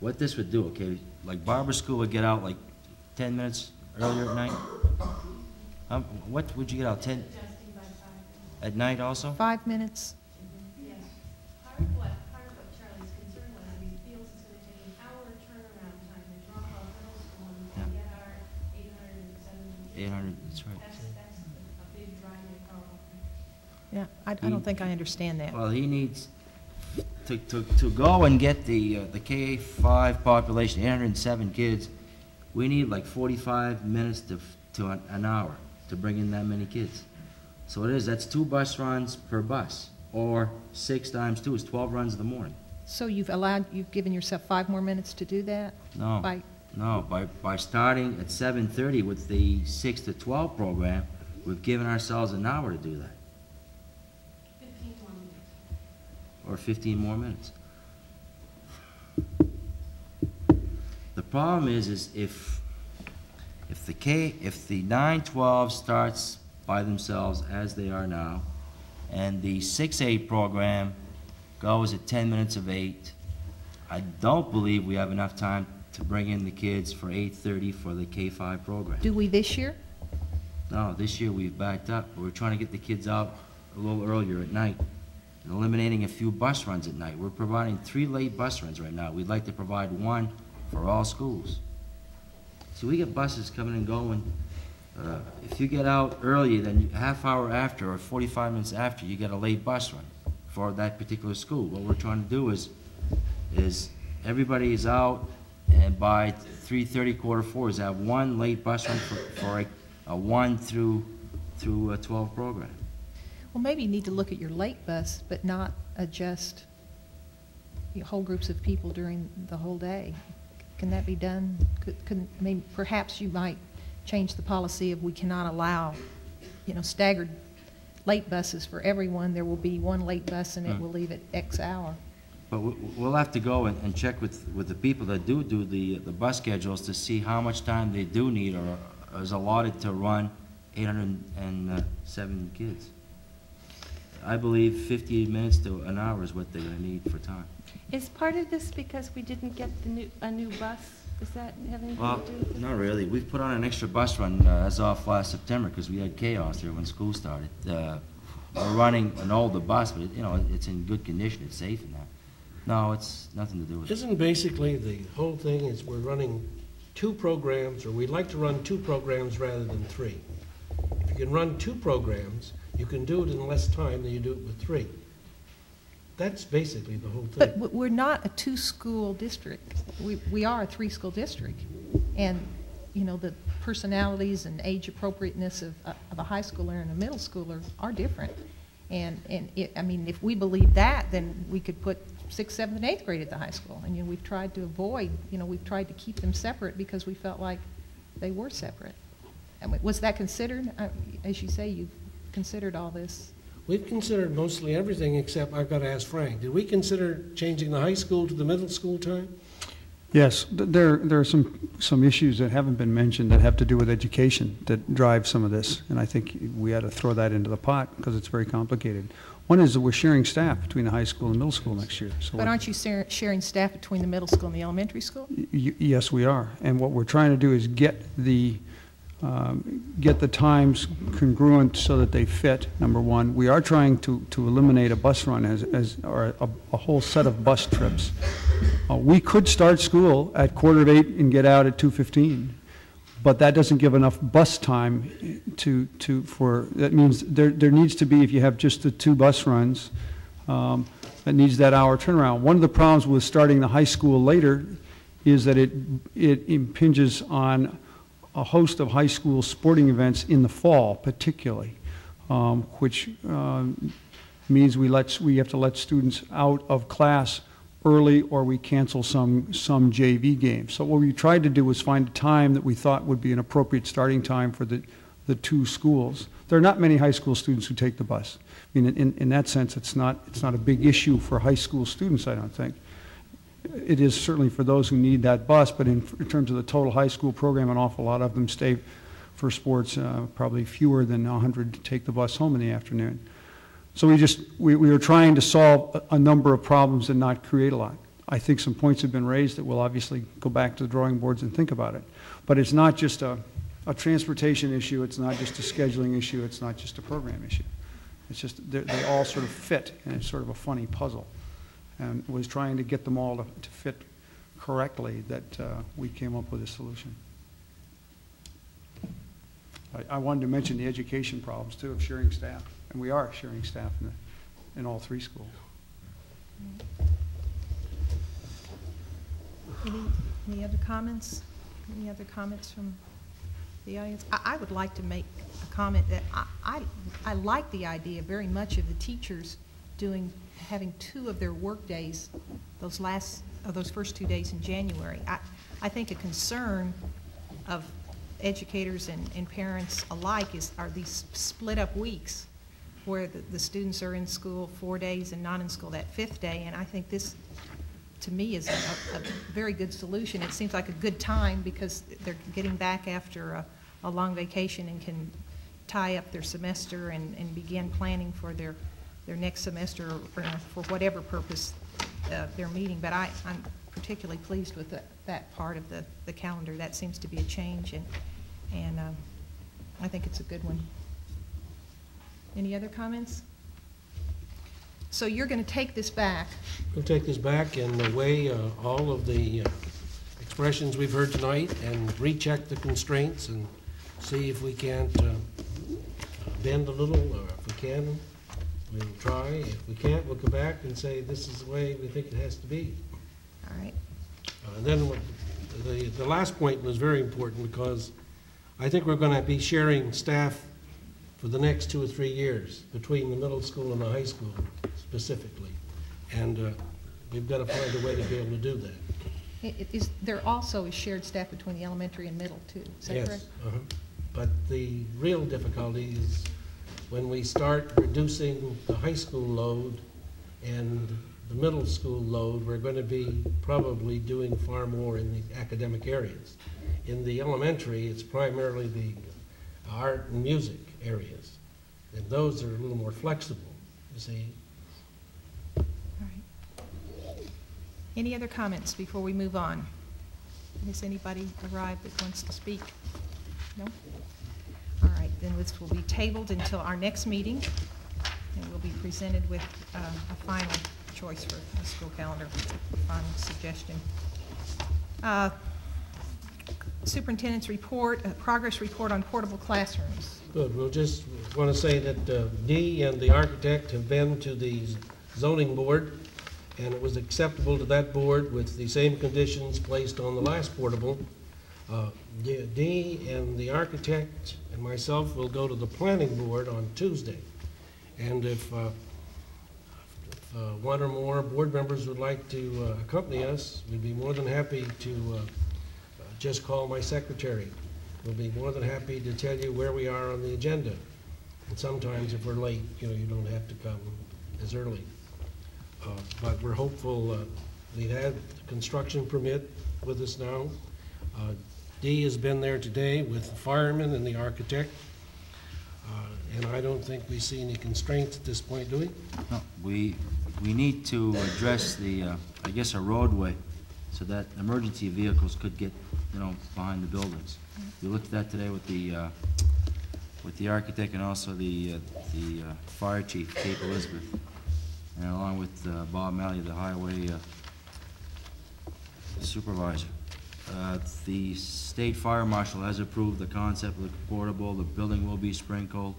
[SPEAKER 4] What this would do, okay, like Barber School would get out like ten minutes earlier at night. Um, what would you get out, 10? At night also?
[SPEAKER 1] Five minutes?
[SPEAKER 7] Yes. Part of what, part of what Charlie's concern was, that he feels it's gonna take an hour turnaround time to drop off middle school and get our eight hundred and seventy.
[SPEAKER 4] 800, that's right.
[SPEAKER 7] That's, that's a big driving problem.
[SPEAKER 1] Yeah, I, I don't think I understand that.
[SPEAKER 4] Well, he needs, to, to, to go and get the, uh, the K-5 population, 807 kids, we need like 45 minutes to, to an, an hour to bring in that many kids. So it is, that's two bus runs per bus, or six times two is 12 runs in the morning.
[SPEAKER 1] So you've allowed, you've given yourself five more minutes to do that?
[SPEAKER 4] No,
[SPEAKER 1] By,
[SPEAKER 4] no, by, by starting at 7:30 with the 6 to 12 program, we've given ourselves an hour to do that,
[SPEAKER 7] Fifteen more minutes.
[SPEAKER 4] or 15 more minutes. The problem is, is if, if the K, if the 912 starts by themselves as they are now, and the 6-8 program goes at 10 minutes of 8, I don't believe we have enough time to bring in the kids for 8:30 for the K-5 program.
[SPEAKER 1] do we this year?
[SPEAKER 4] No, this year we've backed up. We're trying to get the kids out a little earlier at night and eliminating a few bus runs at night. We're providing three late bus runs right now. We'd like to provide one for all schools. So we get buses coming and going. Uh, If you get out early, then half hour after or 45 minutes after, you get a late bus run for that particular school. What we're trying to do is, is everybody is out and by 3:30, quarter four, is have one late bus run for, for a, a one through, through a 12 program.
[SPEAKER 1] Well, maybe you need to look at your late bus, but not adjust whole groups of people during the whole day. Can that be done? Could, could, I mean, perhaps you might change the policy of we cannot allow, you know, staggered late buses for everyone. There will be one late bus and it
[SPEAKER 4] Hmm.
[SPEAKER 1] will leave at X hour.
[SPEAKER 4] But we- we'll have to go and, and check with, with the people that do do the, the bus schedules to see how much time they do need or is allotted to run eight hundred and seven kids. I believe fifty minutes to an hour is what they're gonna need for time.
[SPEAKER 7] Is part of this because we didn't get the new, a new bus? Does that have anything
[SPEAKER 4] Well,
[SPEAKER 7] to do with it?
[SPEAKER 4] not really. We've put on an extra bus run uh, as of last September because we had chaos there when school started. Uh, We're running an older bus, but, it- you know, it's in good condition, it's safe and that. No, it's nothing to do with it.
[SPEAKER 2] Isn't basically the whole thing is we're running two programs, or we'd like to run two programs rather than three. If you can run two programs, you can do it in less time than you do it with three. That's basically the whole thing.
[SPEAKER 1] But we're not a two-school district. We, we are a three-school district. And, you know, the personalities and age appropriateness of, uh, of a high schooler and a middle schooler are different. And, and it, I mean, if we believe that, then we could put sixth, seventh, and eighth grade at the high school. And, you know, we've tried to avoid, you know, we've tried to keep them separate because we felt like they were separate. I mean, Was that considered? Uh, As you say, you've considered all this.
[SPEAKER 2] We've considered mostly everything, except I've got to ask Frank, did we consider changing the high school to the middle school time?
[SPEAKER 12] Yes, there, there are some, some issues that haven't been mentioned that have to do with education that drive some of this, and I think we ought to throw that into the pot, because it's very complicated. One is that we're sharing staff between the high school and middle school next year, so.
[SPEAKER 1] But aren't you sharing staff between the middle school and the elementary school?
[SPEAKER 12] Y- Yes, we are. And what we're trying to do is get the, um, get the times congruent so that they fit, number one. We are trying to, to eliminate a bus run as, as, or a, a whole set of bus trips. Uh, We could start school at quarter of eight and get out at 2:15, but that doesn't give enough bus time to, to, for, that means there, there needs to be, if you have just the two bus runs, um, that needs that hour turnaround. One of the problems with starting the high school later is that it, it impinges on a host of high school sporting events in the fall particularly, um, which um, means we let, we have to let students out of class early or we cancel some, some JV games. So what we tried to do was find a time that we thought would be an appropriate starting time for the, the two schools. There are not many high school students who take the bus. I mean, in, in that sense, it's not, it's not a big issue for high school students, I don't think. It is certainly for those who need that bus, but in, in terms of the total high school program, an awful lot of them stay for sports, uh, probably fewer than 100 take the bus home in the afternoon. So we just, we, we were trying to solve a, a number of problems and not create a lot. I think some points have been raised that we'll obviously go back to the drawing boards and think about it. But it's not just a, a transportation issue, it's not just a scheduling issue, it's not just a program issue. It's just, they all sort of fit, and it's sort of a funny puzzle. And was trying to get them all to to fit correctly that uh, we came up with a solution. I- I wanted to mention the education problems, too, of sharing staff, and we are sharing staff in, the- in all three schools.
[SPEAKER 1] Any, any other comments? Any other comments from the audience? I, I would like to make a comment that I, I, I like the idea very much of the teachers doing, having two of their workdays, those last, those first two days in January. I, I think a concern of educators and, and parents alike is, are these split-up weeks where the, the students are in school four days and not in school that fifth day, and I think this, to me, is a, a very good solution. It seems like a good time because they're getting back after a, a long vacation and can tie up their semester and, and begin planning for their, their next semester or for whatever purpose uh, they're meeting. But I, I'm particularly pleased with that, that part of the, the calendar. That seems to be a change, and, and um, I think it's a good one. Any other comments? So you're going to take this back.
[SPEAKER 2] We'll take this back and weigh uh, all of the uh, expressions we've heard tonight and recheck the constraints and see if we can't uh, bend a little, or if we can, we'll try. If we can't, we'll come back and say, this is the way we think it has to be.
[SPEAKER 1] All right.
[SPEAKER 2] Uh, And then what- the, the last point was very important because I think we're going to be sharing staff for the next two or three years between the middle school and the high school specifically. And uh, we've got to find a way to be able to do that.
[SPEAKER 1] I- i- there also is shared staff between the elementary and middle, too? Is that
[SPEAKER 2] Yes,
[SPEAKER 1] correct?
[SPEAKER 2] uh-huh. But the real difficulty is when we start reducing the high school load and the middle school load, we're going to be probably doing far more in the academic areas. In the elementary, it's primarily the art and music areas. And those are a little more flexible, you see.
[SPEAKER 1] All right. Any other comments before we move on? Has anybody arrived that wants to speak? No? Then this will be tabled until our next meeting, and we'll be presented with uh, a final choice for the school calendar, final suggestion. Uh, Superintendent's report, uh, progress report on portable classrooms.
[SPEAKER 2] Good, we'll just want to say that uh, Dee and the architect have been to the zoning board, and it was acceptable to that board with the same conditions placed on the last portable. Uh, Dee and the architect and myself will go to the planning board on Tuesday. And if uh, if, uh, one or more board members would like to uh, accompany us, we'd be more than happy to uh, just call my secretary. We'll be more than happy to tell you where we are on the agenda. And sometimes if we're late, you know, you don't have to come as early. Uh, But we're hopeful, uh, we've had construction permit with us now. Uh, Dee has been there today with the fireman and the architect. Uh, And I don't think we see any constraints at this point, do we?
[SPEAKER 4] No, we, we need to address the, uh, I guess, a roadway so that emergency vehicles could get, you know, behind the buildings. We looked at that today with the, uh, with the architect and also the, the fire chief, Cape Elizabeth, and along with Bob Malley, the highway supervisor. Uh, The state fire marshal has approved the concept of the portable, the building will be sprinkled.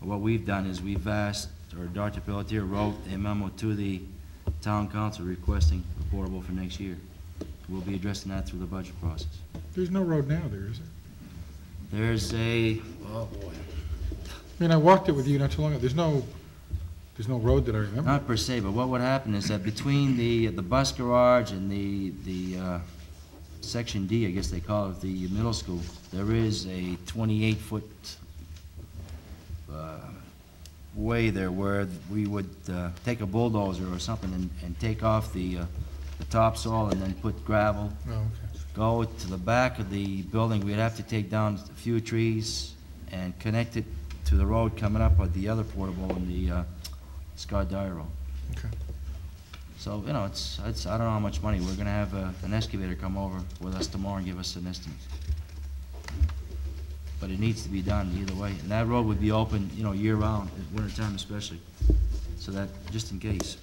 [SPEAKER 4] What we've done is we've asked, or Dr. Pelletier wrote a memo to the town council requesting a portable for next year. We'll be addressing that through the budget process.
[SPEAKER 5] There's no road now there, is there?
[SPEAKER 4] There's a,
[SPEAKER 2] Oh, boy.
[SPEAKER 5] I mean, I walked it with you not too long ago. There's no, there's no road that I remember.
[SPEAKER 4] not per se, but what would happen is that between the, the bus garage and the, the, uh, section D, I guess they call it, the middle school, there is a twenty-eight foot, uh, way there where we would, uh, take a bulldozer or something and, and take off the, uh, the topsoil and then put gravel,
[SPEAKER 5] Oh, okay.
[SPEAKER 4] go to the back of the building, we'd have to take down a few trees and connect it to the road coming up at the other portable in the, uh, Scott Dyer Road.
[SPEAKER 5] Okay.
[SPEAKER 4] So, you know, it's, it's, I don't know how much money, we're gonna have uh, an excavator come over with us tomorrow and give us an estimate. but it needs to be done either way. And that road would be open, you know, year-round, winter time especially, so that, just in case.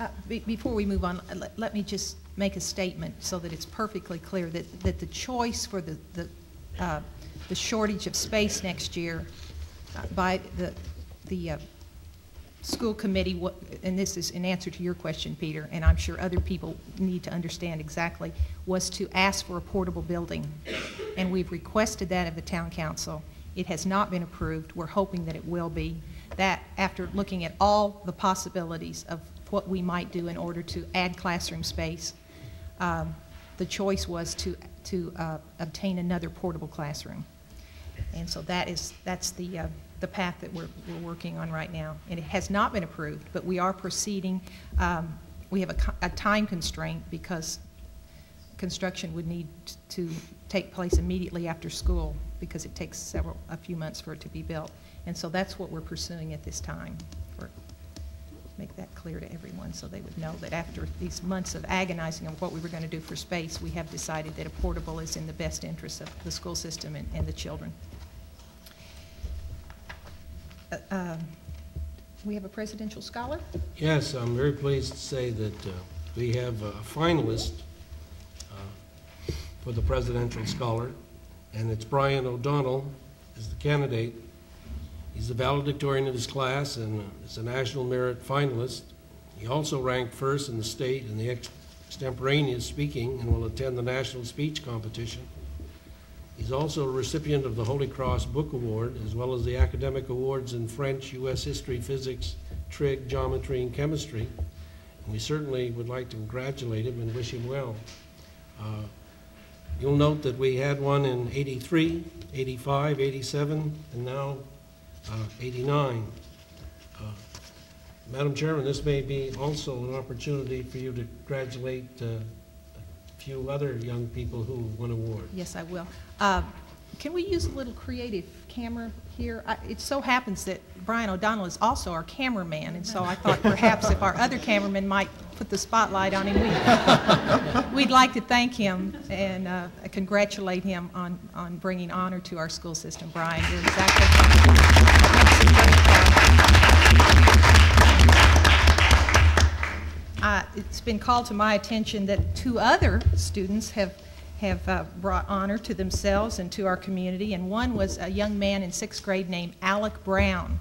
[SPEAKER 1] Uh, be- Before we move on, uh, let- let me just make a statement so that it's perfectly clear that, that the choice for the, the, uh, the shortage of space next year uh, by the, the uh, school committee, wa- and this is in answer to your question, Peter, and I'm sure other people need to understand exactly, was to ask for a portable building. And we've requested that of the town council. It has not been approved. We're hoping that it will be. That, after looking at all the possibilities of what we might do in order to add classroom space, um, the choice was to, to uh, obtain another portable classroom. And so that is, that's the, uh, the path that we're, we're working on right now. And it has not been approved, but we are proceeding. Um, We have a, a time constraint because construction would need to take place immediately after school because it takes several, a few months for it to be built. And so that's what we're pursuing at this time, for, make that clear to everyone so they would know that after these months of agonizing of what we were going to do for space, we have decided that a portable is in the best interest of the school system and, and the children. Uh, um, We have a presidential scholar?
[SPEAKER 2] Yes, I'm very pleased to say that uh, we have a finalist uh, for the Presidential Scholar, and it's Brian O'Donnell is the candidate. He's the valedictorian of his class and uh, is a National Merit finalist. He also ranked first in the state in the extemporaneous speaking and will attend the National Speech Competition. He's also a recipient of the Holy Cross Book Award, as well as the academic awards in French, U.S. history, physics, trig, geometry, and chemistry. And we certainly would like to congratulate him and wish him well. Uh, You'll note that we had one in 83, 85, 87, and now uh, 89. Uh, Madam Chairman, this may be also an opportunity for you to congratulate uh, few other young people who won awards.
[SPEAKER 1] Yes, I will. Uh, Can we use a little creative camera here? I- It so happens that Brian O'Donnell is also our cameraman, and so I thought perhaps if our other cameraman might put the spotlight on him, we'd- we'd like to thank him and uh, congratulate him on, on bringing honor to our school system. Brian, you're exactly. Uh, It's been called to my attention that two other students have, have uh, brought honor to themselves and to our community, and one was a young man in sixth grade named Alec Brown,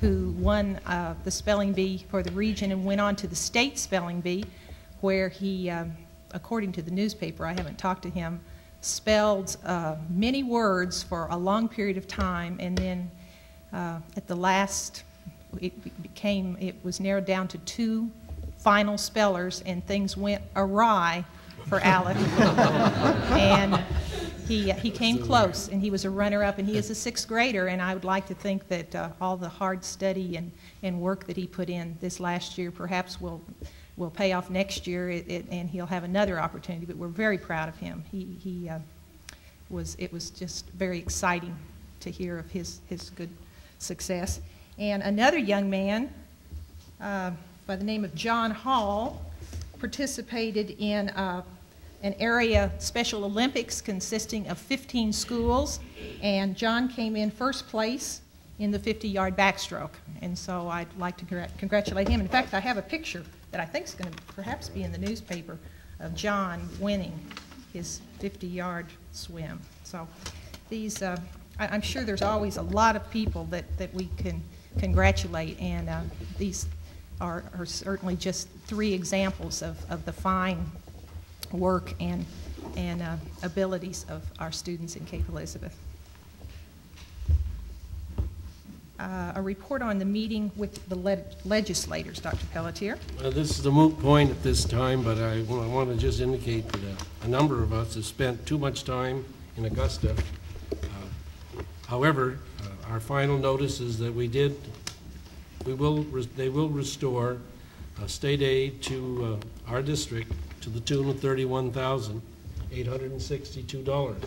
[SPEAKER 1] who won uh, the spelling bee for the region and went on to the state spelling bee, where he, um, according to the newspaper, I haven't talked to him, spelled uh, many words for a long period of time, and then uh, at the last, it became, it was narrowed down to two final spellers, and things went awry for Alec. and he, he came close, and he was a runner-up, and he is a sixth grader, and I would like to think that uh, all the hard study and, and work that he put in this last year perhaps will, will pay off next year, it, it, and he'll have another opportunity, but we're very proud of him. He, he uh, was, it was just very exciting to hear of his, his good success. And another young man, uh, by the name of John Hall participated in uh, an area Special Olympics consisting of 15 schools, and John came in first place in the 50-yard backstroke. And so I'd like to congratulate him. In fact, I have a picture that I think is going to perhaps be in the newspaper of John winning his 50-yard swim. So these, uh, I- I'm sure there's always a lot of people that, that we can congratulate, and uh, these are, are certainly just three examples of, of the fine work and, and uh, abilities of our students in Cape Elizabeth. Uh, A report on the meeting with the leg- legislators, Dr. Pelletier.
[SPEAKER 2] This is a moot point at this time, but I want to just indicate that a number of us have spent too much time in Augusta. Uh, However, uh, our final notice is that we did, we will, they will restore uh, state aid to uh, our district to the tune of thirty-one thousand, eight hundred and sixty-two dollars.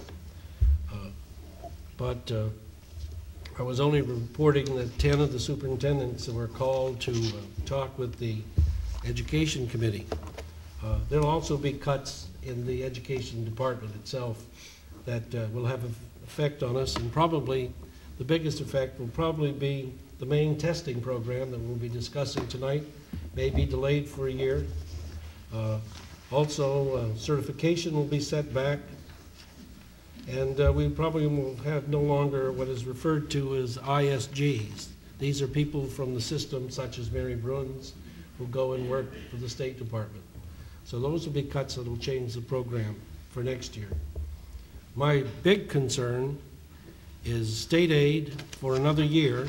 [SPEAKER 2] But uh, I was only reporting that 10 of the superintendents were called to uh, talk with the Education Committee. Uh, There'll also be cuts in the Education Department itself. that uh, will have an effect on us, and probably, the biggest effect will probably be the Maine testing program that we'll be discussing tonight, may be delayed for a year. Uh, Also, uh, certification will be set back, and uh, we probably will have no longer what is referred to as ISGs. These are people from the system, such as Mary Bruins, who go and work for the State Department. So those will be cuts that will change the program for next year. My big concern is state aid for another year,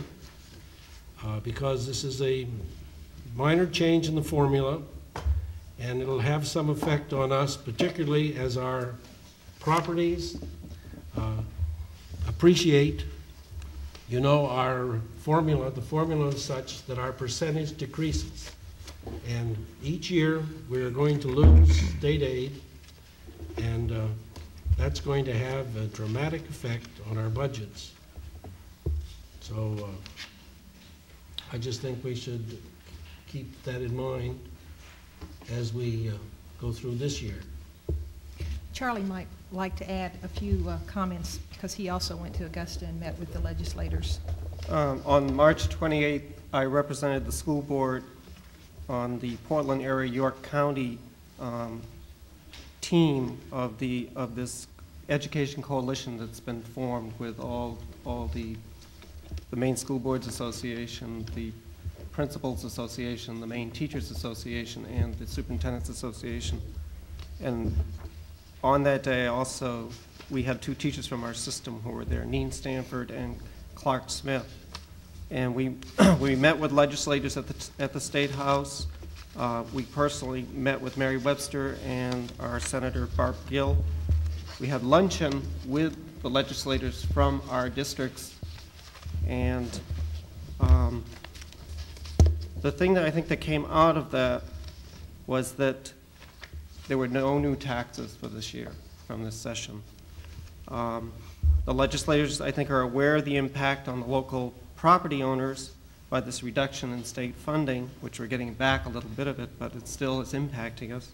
[SPEAKER 2] uh, because this is a minor change in the formula, and it'll have some effect on us, particularly as our properties uh, appreciate. You know, our formula, the formula is such that our percentage decreases. And each year, we're going to lose state aid, and uh, that's going to have a dramatic effect on our budgets. So uh, I just think we should keep that in mind as we uh, go through this year.
[SPEAKER 1] Charlie might like to add a few uh, comments, because he also went to Augusta and met with the legislators.
[SPEAKER 9] Um, On March 28th, I represented the school board on the Portland area York County um, team of the, of this education coalition that's been formed with all, all the, the Maine school boards association, the principals association, the Maine teachers association, and the superintendent's association. And on that day also, we had two teachers from our system who were there, Neen Stanford and Clark Smith. And we, we met with legislators at the, at the State House. Uh, we personally met with Mary Webster and our Senator Barb Gill. We had luncheon with the legislators from our districts. And um, the thing that I think that came out of that was that there were no new taxes for this year from this session. Um, The legislators, I think, are aware of the impact on the local property owners by this reduction in state funding, which we're getting back a little bit of it, but it still is impacting us.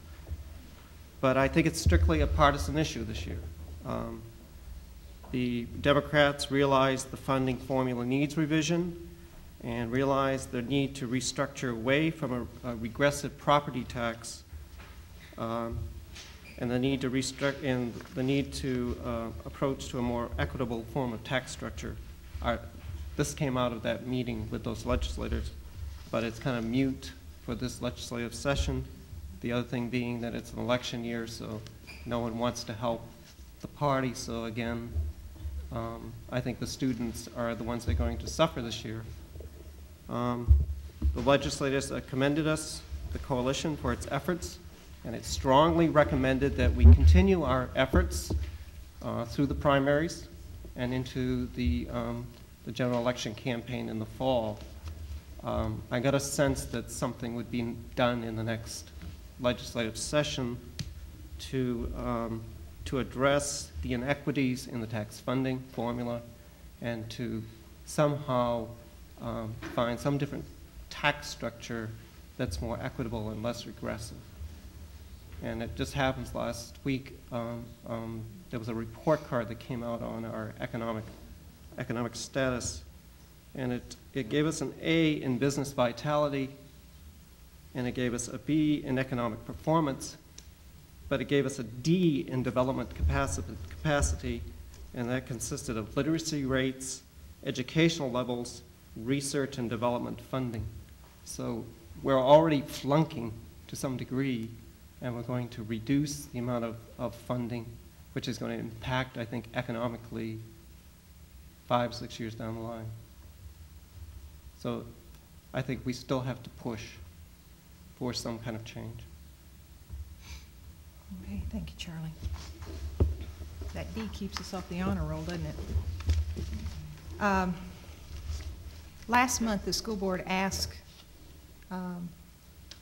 [SPEAKER 9] But I think it's strictly a partisan issue this year. Um, The Democrats realize the funding formula needs revision and realize the need to restructure away from a a regressive property tax um, and the need to restrict, and the need to uh, approach to a more equitable form of tax structure. Our- This came out of that meeting with those legislators, but it's kind of mute for this legislative session. The other thing being that it's an election year, so no one wants to help the party, so again, um, I think the students are the ones that are going to suffer this year. Um, The legislators commended us, the coalition, for its efforts, and it strongly recommended that we continue our efforts uh, through the primaries and into the, um, the general election campaign in the fall. Um, I got a sense that something would be done in the next legislative session to, um, to address the inequities in the tax funding formula and to somehow um, find some different tax structure that's more equitable and less regressive. And it just happens last week, um, um, there was a report card that came out on our economic, economic status. And it, it gave us an A in business vitality, and it gave us a B in economic performance, but it gave us a D in development capacity, and that consisted of literacy rates, educational levels, research and development funding. So we're already flunking to some degree, and we're going to reduce the amount of, of funding, which is going to impact, I think, economically five, six years down the line. So I think we still have to push for some kind of change.
[SPEAKER 1] Okay, thank you, Charlie. That D keeps us off the honor roll, doesn't it? Um, Last month, the school board asked um,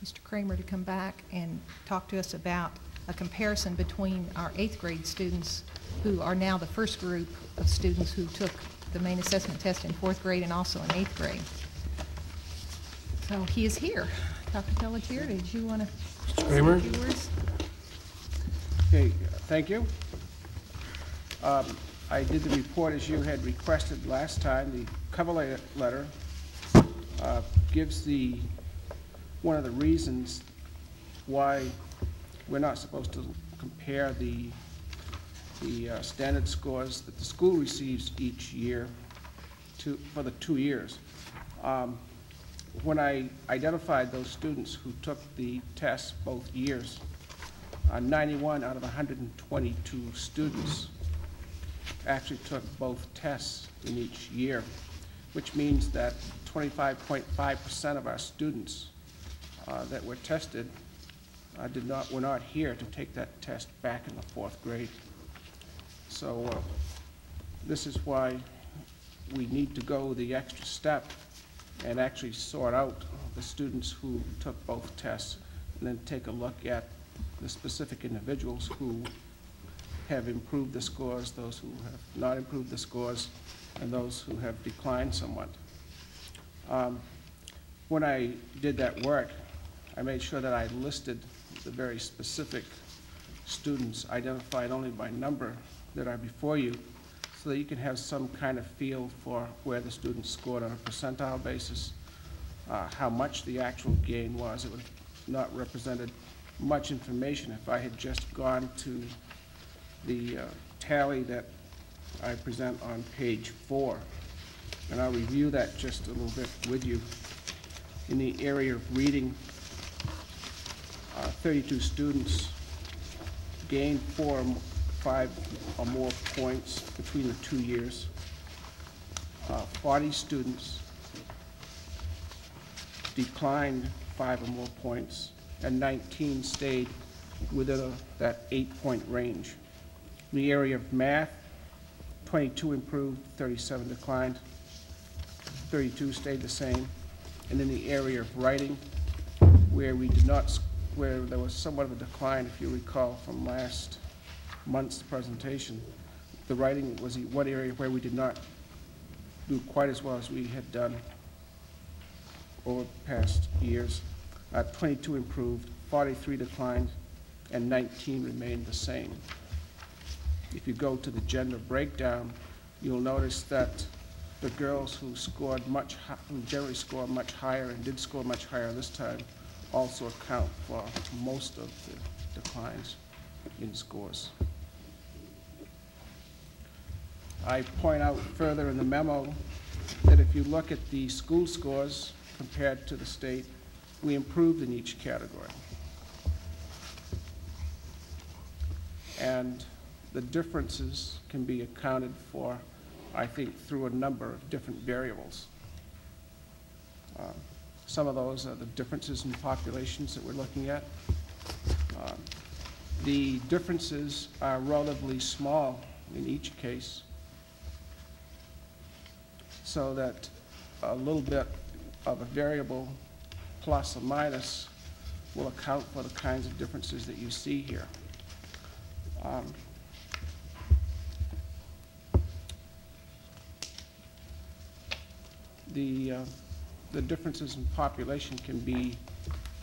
[SPEAKER 1] Mr. Kramer to come back and talk to us about a comparison between our eighth grade students, who are now the first group of students who took the Maine assessment test in fourth grade and also in eighth grade. So he is here. Dr. Pelletier, did you want to say
[SPEAKER 2] Kramer?
[SPEAKER 15] Okay, thank you. Um, I did the report as you had requested last time. The cover letter uh, gives the, one of the reasons why we're not supposed to compare the, the uh, standard scores that the school receives each year to, for the two years. Um, When I identified those students who took the tests both years, uh, 91 out of 122 students actually took both tests in each year, which means that 25.5% of our students uh, that were tested uh, did not, were not here to take that test back in the fourth grade. So uh, this is why we need to go the extra step and actually sort out the students who took both tests, and then take a look at the specific individuals who have improved the scores, those who have not improved the scores, and those who have declined somewhat. Um, When I did that work, I made sure that I listed the very specific students identified only by number that are before you, so that you can have some kind of feel for where the students scored on a percentile basis, uh, how much the actual gain was. It was not represented much information if I had just gone to the uh, tally that I present on page four. And I'll review that just a little bit with you. In the area of reading, uh, 32 students gained four, or five or more points between the two years. Uh, 40 students declined five or more points, and 19 stayed within a- that eight-point range. In the area of math, 22 improved, 37 declined, 32 stayed the same. And in the area of writing, where we did not, where there was somewhat of a decline, if you recall from last month's presentation, the writing was the one area where we did not do quite as well as we had done over past years. Uh, 22 improved, 43 declined, and 19 remained the same. If you go to the gender breakdown, you'll notice that the girls who scored much, who generally score much higher and did score much higher this time also account for most of the declines in scores. I point out further in the memo that if you look at the school scores compared to the state, we improved in each category. And the differences can be accounted for, I think, through a number of different variables. Um, Some of those are the differences in populations that we're looking at. Um, The differences are relatively small in each case, so that a little bit of a variable plus or minus will account for the kinds of differences that you see here. Um, The, uh, the differences in population can be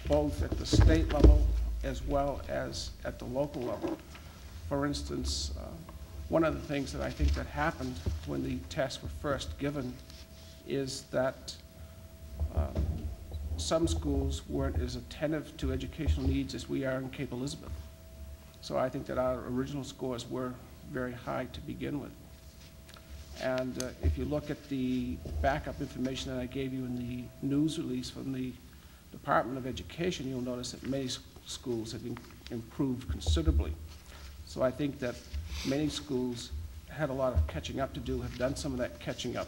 [SPEAKER 15] both at the state level as well as at the local level. For instance, uh, one of the things that I think that happened when the tests were first given is that uh, some schools weren't as attentive to educational needs as we are in Cape Elizabeth. So I think that our original scores were very high to begin with. And uh, if you look at the backup information that I gave you in the news release from the Department of Education, you'll notice that many schools have improved considerably. So I think that many schools had a lot of catching up to do, have done some of that catching up.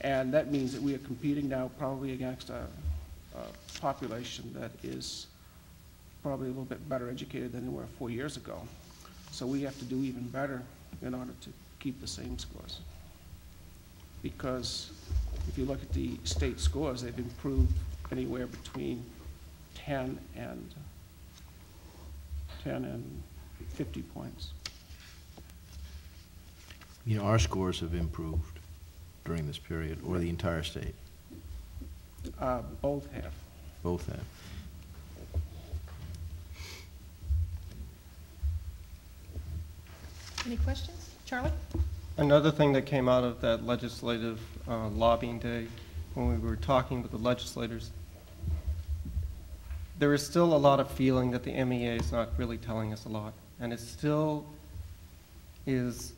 [SPEAKER 15] And that means that we are competing now probably against a, a population that is probably a little bit better educated than they were four years ago. So we have to do even better in order to keep the same scores. Because if you look at the state scores, they've improved anywhere between 10 and 10 and 50 points.
[SPEAKER 6] You know, our scores have improved during this period, or the entire state,
[SPEAKER 15] Uh, Both have.
[SPEAKER 6] both have.
[SPEAKER 1] Any questions? Charlie?
[SPEAKER 9] Another thing that came out of that legislative uh, lobbying day, when we were talking with the legislators, there is still a lot of feeling that the MEA is not really telling us a lot, and it still is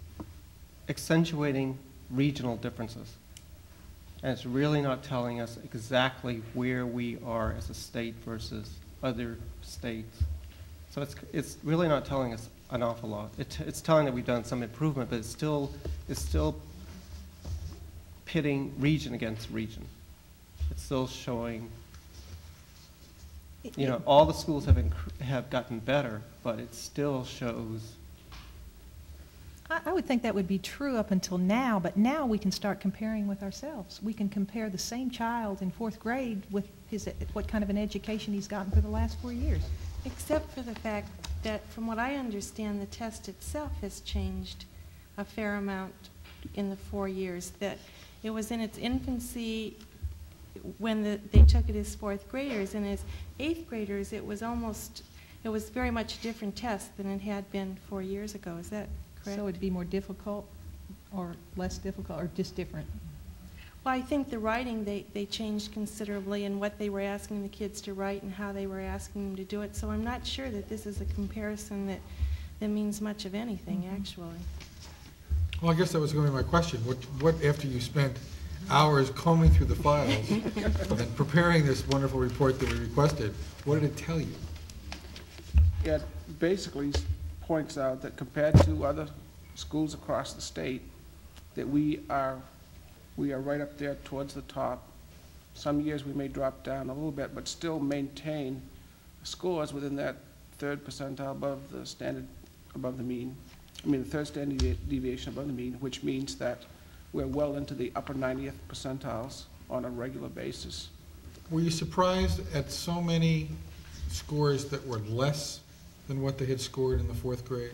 [SPEAKER 9] accentuating regional differences. And it's really not telling us exactly where we are as a state versus other states. So it's, it's really not telling us an awful lot. It, it's telling that we've done some improvement, but it's still, it's still pitting region against region. It's still showing, you know, all the schools have, have gotten better, but it still shows
[SPEAKER 1] I, I would think that would be true up until now, but now we can start comparing with ourselves. We can compare the same child in fourth grade with his, what kind of an education he's gotten for the last four years.
[SPEAKER 7] Except for the fact that, from what I understand, the test itself has changed a fair amount in the four years. That it was in its infancy when the, they took it as fourth graders, and as eighth graders, it was almost, it was very much a different test than it had been four years ago. Is that correct?
[SPEAKER 1] So it'd be more difficult or less difficult or just different?
[SPEAKER 7] Well, I think the writing, they, they changed considerably in what they were asking the kids to write and how they were asking them to do it. So I'm not sure that this is a comparison that, that means much of anything,
[SPEAKER 1] Mm-hmm.
[SPEAKER 7] actually.
[SPEAKER 5] Well, I guess that was going to be my question. What, what, after you spent hours combing through the files and preparing this wonderful report that we requested, what did it tell you?
[SPEAKER 15] Yeah, basically s- points out that compared to other schools across the state, that we are, we are right up there towards the top. Some years we may drop down a little bit, but still maintain scores within that third percentile above the standard, above the mean. I mean, the third standard devi- deviation above the mean, which means that we're well into the upper 90th percentiles on a regular basis.
[SPEAKER 5] Were you surprised at so many scores that were less than what they had scored in the fourth grade?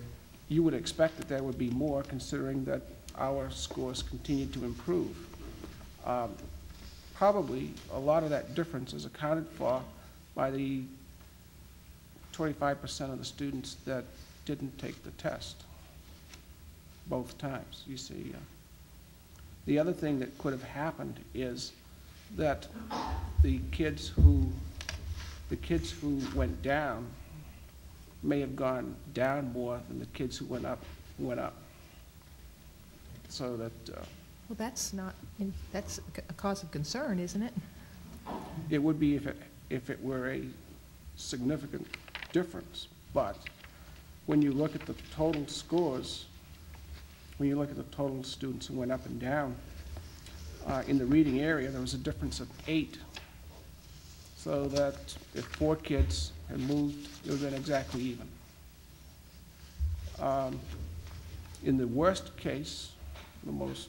[SPEAKER 15] You would expect that there would be more, considering that our scores continue to improve. Um, Probably, a lot of that difference is accounted for by the twenty-five percent of the students that didn't take the test, both times, you see. uh. The other thing that could have happened is that the kids who, the kids who went down may have gone down more than the kids who went up, went up. So that, uh,
[SPEAKER 1] Well, that's not, in- that's a cause of concern, isn't it?
[SPEAKER 15] it would be if it, if it were a significant difference. But when you look at the total scores, when you look at the total students who went up and down, uh, in the reading area, there was a difference of eight. So that if four kids had moved, it would have been exactly even. Um, In the worst case, the most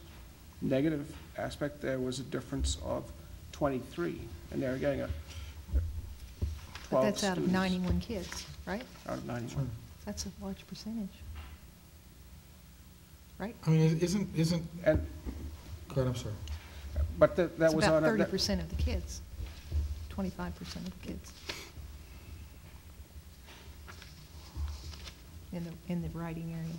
[SPEAKER 15] negative aspect, there was a difference of 23, and they were getting a
[SPEAKER 1] But
[SPEAKER 15] 12
[SPEAKER 1] that's out of
[SPEAKER 15] students
[SPEAKER 1] 91 kids, right?
[SPEAKER 15] Out of 91.
[SPEAKER 1] That's a large percentage. Right?
[SPEAKER 5] I mean, isn't, isn't,
[SPEAKER 15] And,
[SPEAKER 5] go ahead, I'm sorry.
[SPEAKER 15] but that, that was
[SPEAKER 1] It's
[SPEAKER 15] on.
[SPEAKER 1] about
[SPEAKER 15] a- that-
[SPEAKER 1] 30% of the kids, 25% of the kids. In the, in the writing area.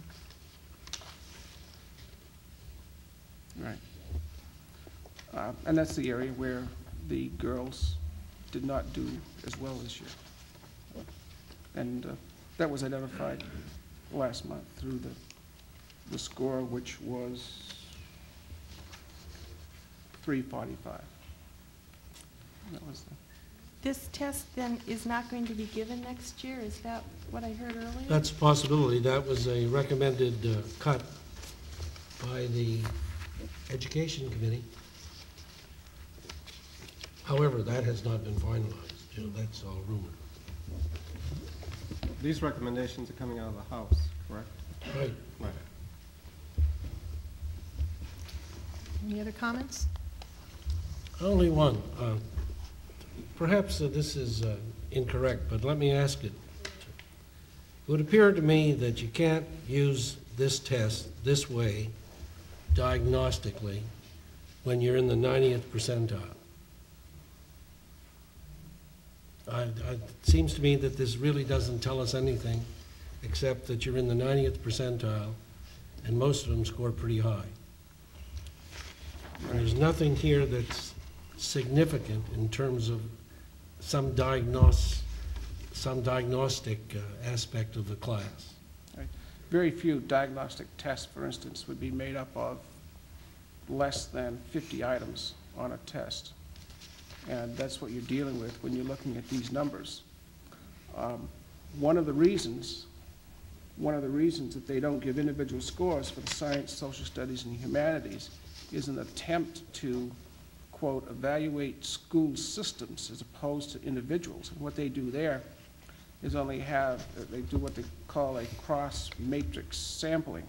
[SPEAKER 15] Right. Uh, And that's the area where the girls did not do as well this year. And uh, that was identified last month through the, the score, which was 345. That was the.
[SPEAKER 7] This test then is not going to be given next year? Is that what I heard earlier?
[SPEAKER 2] That's a possibility. That was a recommended uh, cut by the Education Committee. However, that has not been finalized. You know, that's all rumor.
[SPEAKER 9] These recommendations are coming out of the House, correct?
[SPEAKER 2] Right.
[SPEAKER 9] Right.
[SPEAKER 1] Any other comments?
[SPEAKER 2] Only one. Uh, Perhaps uh, this is uh, incorrect, but let me ask it. It would appear to me that you can't use this test this way diagnostically when you're in the 90th percentile. I- I- It seems to me that this really doesn't tell us anything, except that you're in the 90th percentile, and most of them score pretty high. And there's nothing here that's significant in terms of some diagnose, some diagnostic uh, aspect of the class.
[SPEAKER 15] Right. Very few diagnostic tests, for instance, would be made up of less than 50 items on a test. And that's what you're dealing with when you're looking at these numbers. Um, One of the reasons, one of the reasons that they don't give individual scores for the science, social studies, and humanities is an attempt to, quote, evaluate school systems as opposed to individuals. And what they do there is only have, they do what they call a cross-matrix sampling.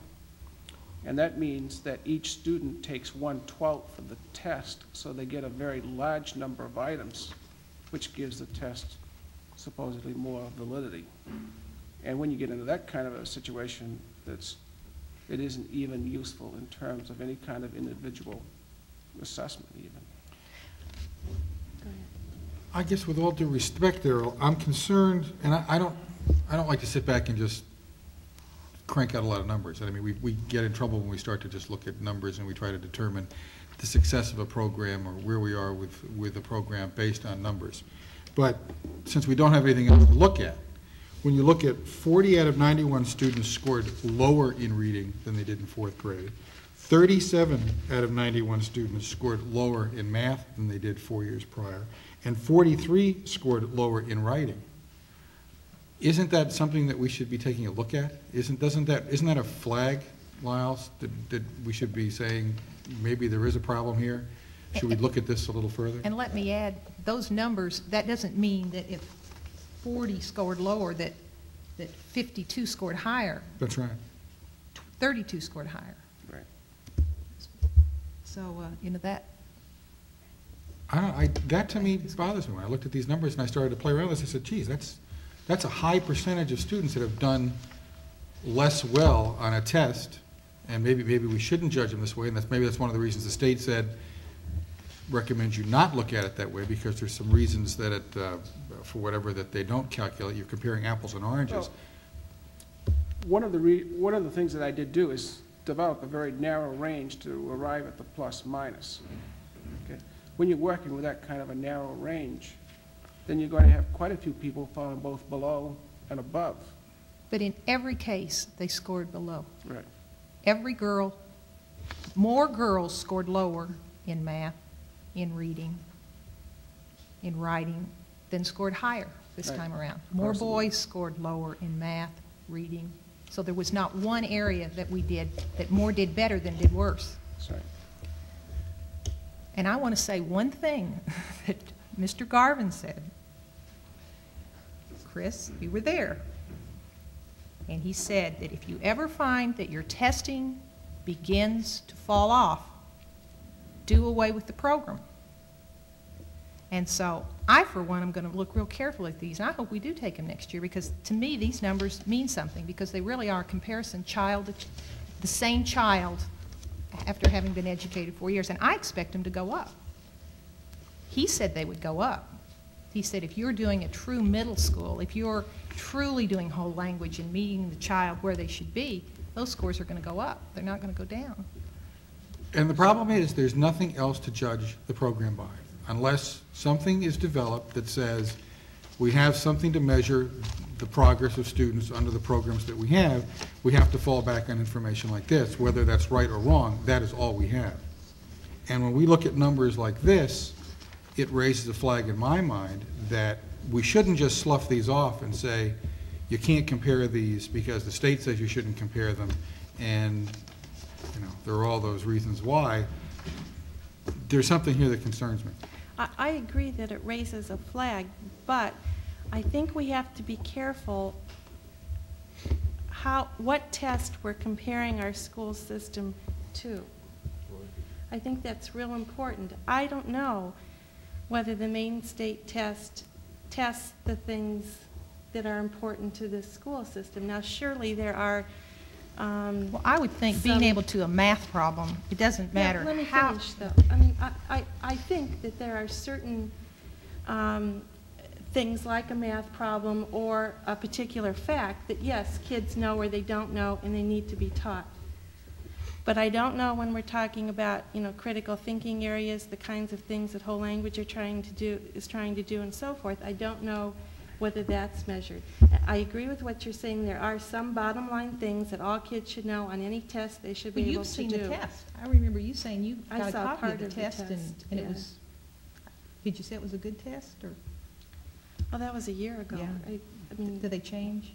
[SPEAKER 15] And that means that each student takes one-twelfth of the test, so they get a very large number of items, which gives the test supposedly more validity. And when you get into that kind of a situation, that's, it isn't even useful in terms of any kind of individual assessment even.
[SPEAKER 5] I guess with all due respect, Darrell, I'm concerned, and I, I don't, I don't like to sit back and just crank out a lot of numbers. I mean, we, we get in trouble when we start to just look at numbers and we try to determine the success of a program or where we are with, with a program based on numbers. But since we don't have anything else to look at, when you look at 40 out of 91 students scored lower in reading than they did in fourth grade, 37 out of 91 students scored lower in math than they did four years prior, and 43 scored lower in writing. Isn't that something that we should be taking a look at? Isn't, doesn't that, isn't that a flag, Lyles, that, that we should be saying, maybe there is a problem here? Should we look at this a little further?
[SPEAKER 1] And let me add, those numbers, that doesn't mean that if 40 scored lower, that, that 52 scored higher,
[SPEAKER 5] That's right.
[SPEAKER 1] 32 scored higher.
[SPEAKER 15] Right.
[SPEAKER 1] So, uh, you know, that,
[SPEAKER 5] I don't, I, that to me bothers me. When I looked at these numbers and I started to play around with this, I said, geez, that's, that's a high percentage of students that have done less well on a test, and maybe, maybe we shouldn't judge them this way, and that's, maybe that's one of the reasons the state said, recommends you not look at it that way, because there's some reasons that it, uh, for whatever, that they don't calculate. You're comparing apples and oranges.
[SPEAKER 15] One of the one of the things that I did do is develop a very narrow range to arrive at the plus minus. Okay? When you're working with that kind of a narrow range, then you're going to have quite a few people falling both below and above.
[SPEAKER 1] but in every case, they scored below.
[SPEAKER 15] Right.
[SPEAKER 1] Every girl, more girls scored lower in math, in reading, in writing, than scored higher this
[SPEAKER 15] Right.
[SPEAKER 1] time around. More
[SPEAKER 15] Absolutely.
[SPEAKER 1] boys scored lower in math, reading. So there was not one area that we did, that more did better than did worse. And I want to say one thing that Mr. Garvin said. Chris, you were there. And he said that if you ever find that your testing begins to fall off, do away with the program. And so I, for one, am going to look real carefully at these, and I hope we do take them next year, because to me, these numbers mean something, because they really are a comparison child, the same child after having been educated four years, and I expect them to go up. He said they would go up. He said if you're doing a true middle school, if you're truly doing whole language and meeting the child where they should be, those scores are going to go up. They're not going to go down.
[SPEAKER 5] And the problem is, there's nothing else to judge the program by, unless something is developed that says, we have something to measure the progress of students under the programs that we have, we have to fall back on information like this, whether that's right or wrong, that is all we have. And when we look at numbers like this, it raises a flag in my mind that we shouldn't just slough these off and say, you can't compare these because the state says you shouldn't compare them, and, you know, there are all those reasons why. There's something here that concerns me.
[SPEAKER 7] I, I agree that it raises a flag, but I think we have to be careful how, what test we're comparing our school system to. I think that's real important. I don't know whether the Maine State test tests the things that are important to the school system. Now, surely there are, um,
[SPEAKER 1] Well, I would think being able to a math problem, it doesn't
[SPEAKER 7] Yeah,
[SPEAKER 1] matter
[SPEAKER 7] Let me
[SPEAKER 1] how.
[SPEAKER 7] finish, though. I mean, I, I, I think that there are certain um, things like a math problem or a particular fact that, yes, kids know or they don't know, and they need to be taught. But I don't know when we're talking about, you know, critical thinking areas, the kinds of things that whole language are trying to do, is trying to do and so forth. I don't know whether that's measured. I agree with what you're saying. There are some bottom line things that all kids should know on any test they should be
[SPEAKER 1] Well,
[SPEAKER 7] able
[SPEAKER 1] you've
[SPEAKER 7] to
[SPEAKER 1] seen
[SPEAKER 7] do.
[SPEAKER 1] the test. I remember you saying you
[SPEAKER 7] I
[SPEAKER 1] got a copy
[SPEAKER 7] part
[SPEAKER 1] of the
[SPEAKER 7] of the
[SPEAKER 1] test and,
[SPEAKER 7] test,
[SPEAKER 1] and it
[SPEAKER 7] yeah.
[SPEAKER 1] was, did you say it was a good test or
[SPEAKER 7] Oh, that was a year ago.
[SPEAKER 1] Yeah.
[SPEAKER 7] I, I mean,
[SPEAKER 1] did they change?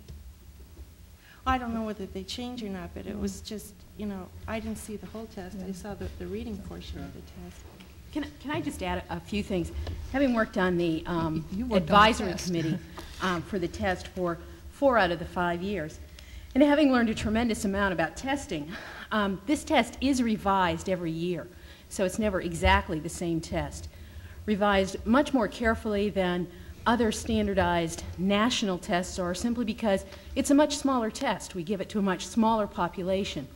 [SPEAKER 7] I don't know whether they change or not, but it was just, you know, I didn't see the whole test. I saw the, the reading portion of the test.
[SPEAKER 16] Can, can I just add a a few things? Having worked on the um,
[SPEAKER 1] You worked on the
[SPEAKER 16] advisory committee um, for the test for four out of the five years, and having learned a tremendous amount about testing, um, this test is revised every year, so it's never exactly the same test. Revised much more carefully than other standardized national tests are, simply because it's a much smaller test. We give it to a much smaller population.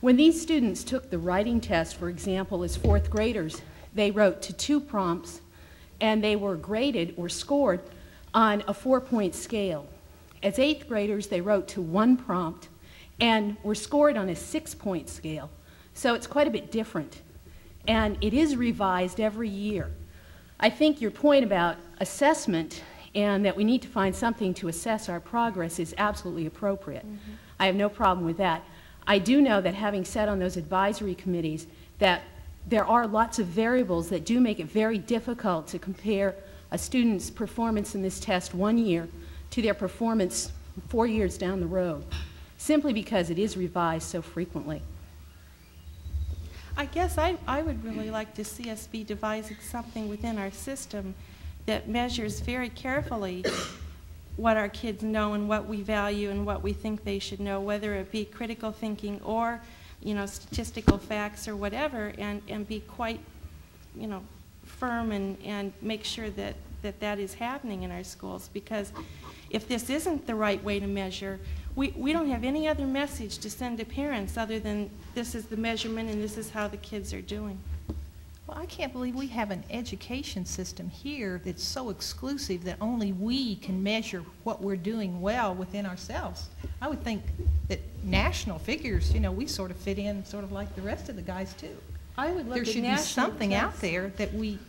[SPEAKER 16] When these students took the writing test, for example, as fourth graders, they wrote to two prompts and they were graded or scored on a four point scale. As eighth graders, they wrote to one prompt and were scored on a six point scale. So it's quite a bit different. And it is revised every year. I think your point about assessment and that we need to find something to assess our progress is absolutely appropriate. Mm-hmm. I have no problem with that. I do know that having sat on those advisory committees, that there are lots of variables that do make it very difficult to compare a student's performance in this test one year to their performance four years down the road, simply because it is revised so frequently.
[SPEAKER 7] I guess I, I would really like to see us be devising something within our system that measures very carefully what our kids know and what we value and what we think they should know, whether it be critical thinking or, you know, statistical facts or whatever, and, and be quite, you know, firm and, and make sure that, that that is happening in our schools. Because if this isn't the right way to measure, we, we don't have any other message to send to parents other than this is the measurement and this is how the kids are doing.
[SPEAKER 1] Well, I can't believe we have an education system here that's so exclusive that only we can measure what we're doing well within ourselves. I would think that national figures, you know, we sort of fit in sort of like the rest of the guys too.
[SPEAKER 7] I would look
[SPEAKER 1] There should be something out there that we,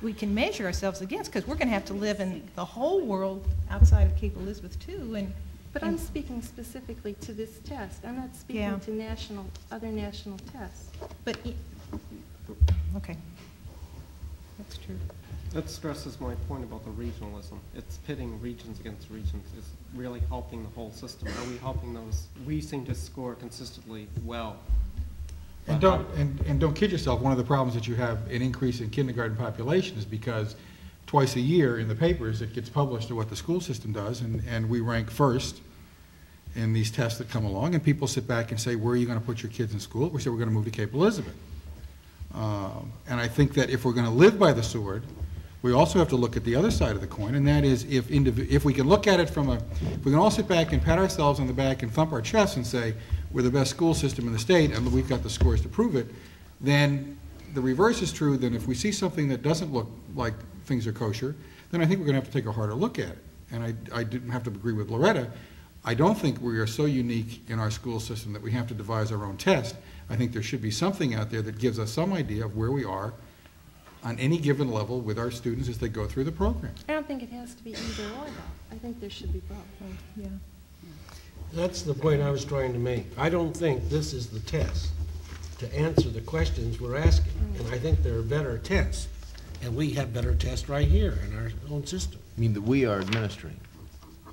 [SPEAKER 1] we can measure ourselves against, because we're going to have to live in the whole world outside of Cape Elizabeth too, and.
[SPEAKER 7] But I'm speaking specifically to this test. I'm not
[SPEAKER 1] Yeah.
[SPEAKER 7] speaking to national, other national tests.
[SPEAKER 1] But, okay. That's true.
[SPEAKER 9] That stresses my point about the regionalism. It's pitting regions against regions. It's really helping the whole system. Are we helping those? We seem to score consistently well.
[SPEAKER 5] And don't, and, and don't kid yourself, one of the problems that you have an increase in kindergarten population is because twice a year in the papers, it gets published to what the school system does, and, and we rank first in these tests that come along, and people sit back and say, where are you gonna put your kids in school? We say, we're gonna move to Cape Elizabeth. Um, And I think that if we're gonna live by the sword, we also have to look at the other side of the coin, and that is if if we can look at it from a, if we can all sit back and pat ourselves on the back and thump our chests and say, we're the best school system in the state, and we've got the scores to prove it, then the reverse is true, then if we see something that doesn't look like things are kosher, then I think we're gonna have to take a harder look at it. And I, I didn't have to agree with Loretta. I don't think we are so unique in our school system that we have to devise our own test. I think there should be something out there that gives us some idea of where we are on any given level with our students as they go through the program.
[SPEAKER 7] I don't think it has to be either or, though. I think there should be both.
[SPEAKER 1] Yeah.
[SPEAKER 2] That's the point I was trying to make. I don't think this is the test to answer the questions we're asking. Mm. And I think there are better tests. And we have better tests right here in our own system.
[SPEAKER 6] I mean, that we are administering.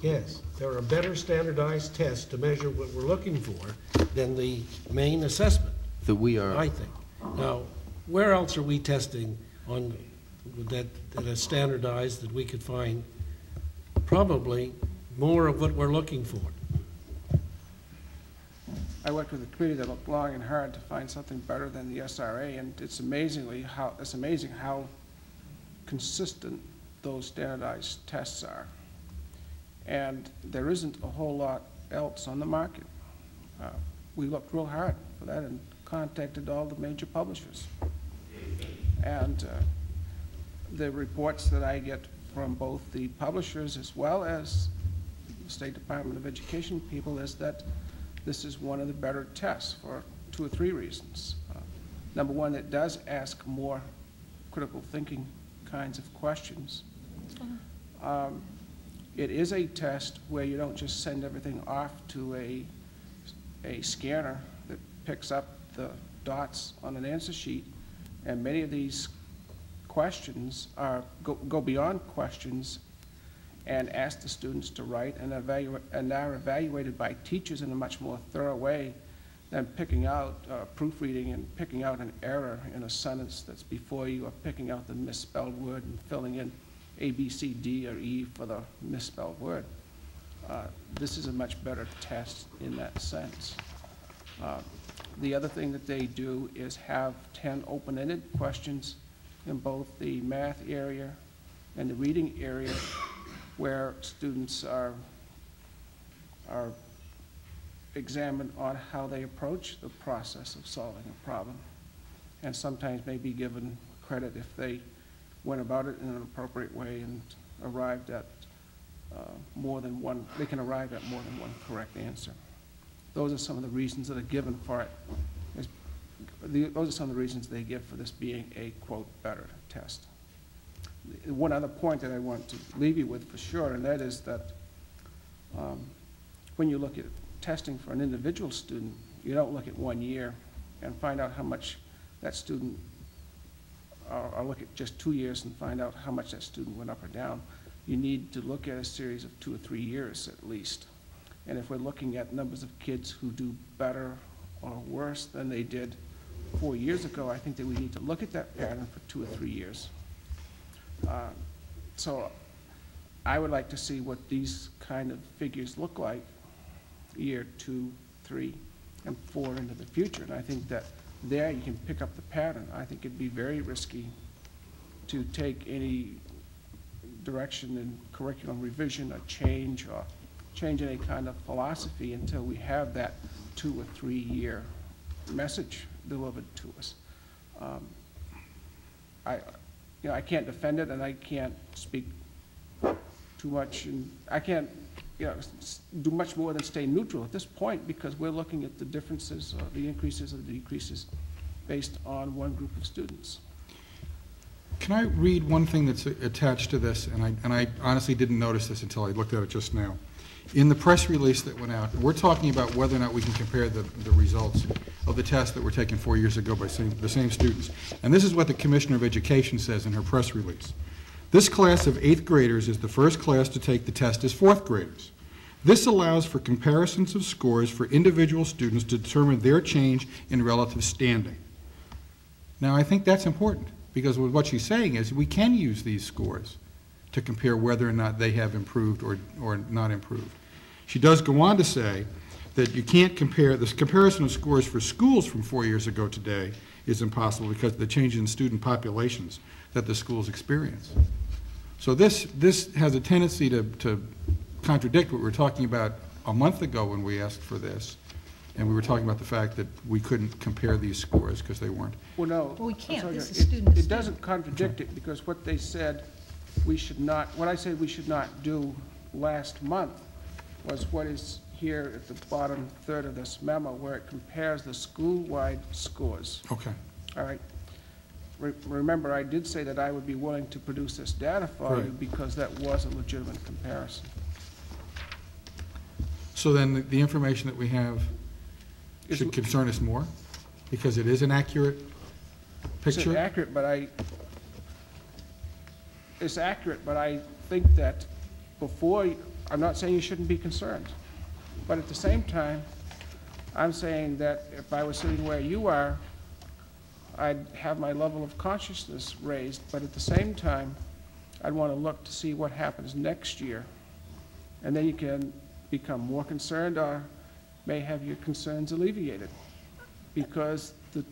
[SPEAKER 2] Yes, there are better standardized tests to measure what we're looking for than the Maine assessment,
[SPEAKER 6] That we are.
[SPEAKER 2] I think. Now, where else are we testing on, that, that is standardized that we could find probably more of what we're looking for?
[SPEAKER 15] I worked with a committee that looked long and hard to find something better than the SRA, and it's amazingly how, it's amazing how consistent those standardized tests are. And there isn't a whole lot else on the market. Uh, We looked real hard for that and contacted all the major publishers. And uh, the reports that I get from both the publishers as well as the State Department of Education people is that this is one of the better tests for two or three reasons. Uh, Number one, it does ask more critical thinking kinds of questions. Um, It is a test where you don't just send everything off to a, a scanner that picks up the dots on an answer sheet. And many of these questions are, go, go beyond questions and ask the students to write and evaluate, and are evaluated by teachers in a much more thorough way than picking out, uh, proofreading and picking out an error in a sentence that's before you, or picking out the misspelled word and filling in A, B, C, D, or E for the misspelled word. Uh, This is a much better test in that sense. Uh, The other thing that they do is have 10 open-ended questions in both the math area and the reading area where students are, are examined on how they approach the process of solving a problem. And sometimes may be given credit if they went about it in an appropriate way and arrived at uh, more than one, they can arrive at more than one correct answer. Those are some of the reasons that are given for it. the- Those are some of the reasons they give for this being a, quote, better test. One other point that I want to leave you with for sure, and that is that um, when you look at testing for an individual student, you don't look at one year and find out how much that student, or, or look at just two years and find out how much that student went up or down. You need to look at a series of two or three years at least. And if we're looking at numbers of kids who do better or worse than they did four years ago, I think that we need to look at that pattern for two or three years. Uh, So I would like to see what these kind of figures look like year two, three, and four into the future. And I think that there you can pick up the pattern. I think it'd be very risky to take any direction in curriculum revision or change or change any kind of philosophy until we have that two or three-year message delivered to us. Um, I, you know, I can't defend it and I can't speak too much and I can't, you know, do much more than stay neutral at this point because we're looking at the differences, or the increases or the decreases based on one group of students.
[SPEAKER 5] Can I read one thing that's attached to this, and I, and I honestly didn't notice this until I looked at it just now. In the press release that went out, we're talking about whether or not we can compare the, the results of the tests that were taken four years ago by same, the same students. And this is what the Commissioner of Education says in her press release. This class of eighth graders is the first class to take the test as fourth graders. This allows for comparisons of scores for individual students to determine their change in relative standing. Now, I think that's important, because what she's saying is we can use these scores to compare whether or not they have improved or, or not improved. She does go on to say that you can't compare, this comparison of scores for schools from four years ago today is impossible because of the change in student populations that the schools experience. So this, this has a tendency to, to contradict what we were talking about a month ago when we asked for this. And we were talking about the fact that we couldn't compare these scores because they weren't.
[SPEAKER 15] Well, no.
[SPEAKER 1] Well, we can't.
[SPEAKER 15] sorry,
[SPEAKER 1] This is
[SPEAKER 15] it-
[SPEAKER 1] student to
[SPEAKER 15] It doesn't contradict it, because what they said we should not, what I said we should not do last month was what is here at the bottom third of this memo, where it compares the school-wide scores.
[SPEAKER 5] Okay.
[SPEAKER 15] All right? Re- Remember, I did say that I would be willing to produce this data for you, because that was a legitimate comparison.
[SPEAKER 5] So then the- the information that we have
[SPEAKER 15] Is-
[SPEAKER 5] should concern us more? Because it is an accurate picture?
[SPEAKER 15] It's accurate, but I, it's accurate, but I think that before, I'm not saying you shouldn't be concerned. But at the same time, I'm saying that if I was sitting where you are, I'd have my level of consciousness raised, but at the same time, I'd want to look to see what happens next year. And then you can become more concerned or may have your concerns alleviated. Because the,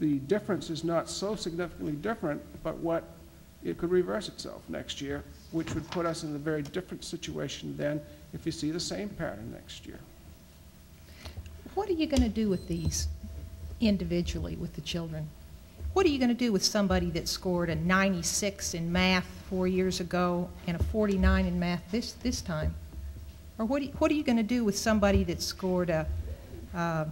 [SPEAKER 15] the difference is not so significantly different, but what, it could reverse itself next year, which would put us in a very different situation than if you see the same pattern next year.
[SPEAKER 1] What are you going to do with these individually with the children? What are you going to do with somebody that scored a 96 in math four years ago and a 49 in math this, this time? Or what, what are you going to do with somebody that scored a, uh,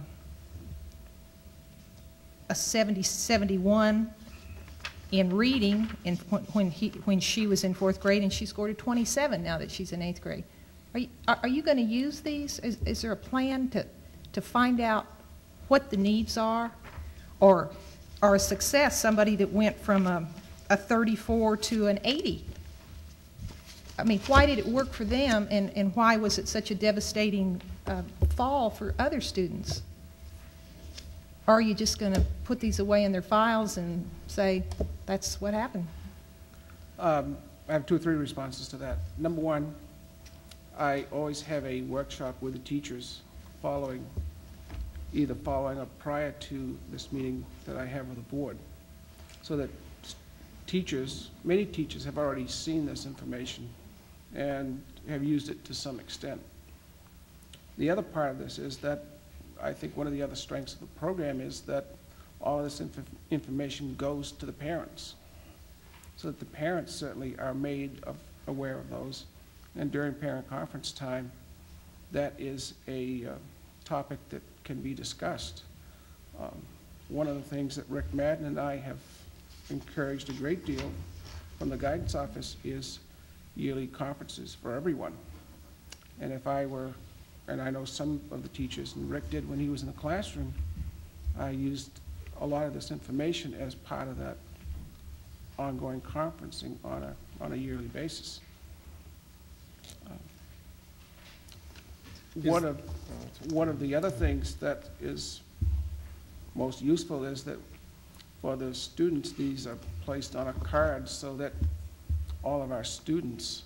[SPEAKER 1] a 70, 71 in reading in, when, he, when she was in fourth grade, and she scored a 27 now that she's in eighth grade. Are you, are you going to use these? Is, is there a plan to, to find out what the needs are? Or, or a success, somebody that went from a, a 34 to an 80? I mean, why did it work for them, and, and why was it such a devastating uh, fall for other students? Or are you just going to put these away in their files and say, that's what happened?
[SPEAKER 15] Um, I have two or three responses to that. Number one, I always have a workshop with the teachers following, either following up prior to this meeting that I have with the board, so that teachers, many teachers have already seen this information and have used it to some extent. The other part of this is that I think one of the other strengths of the program is that all of this inf- information goes to the parents so that the parents certainly are made of, aware of those. And during parent conference time, that is a uh, topic that can be discussed. Um, One of the things that Rick Madden and I have encouraged a great deal from the guidance office is yearly conferences for everyone. And if I were, and I know some of the teachers, and Rick did when he was in the classroom, I used a lot of this information as part of that ongoing conferencing on a, on a yearly basis. Um, One of, one of the other things that is most useful is that for the students, these are placed on a card so that all of our students,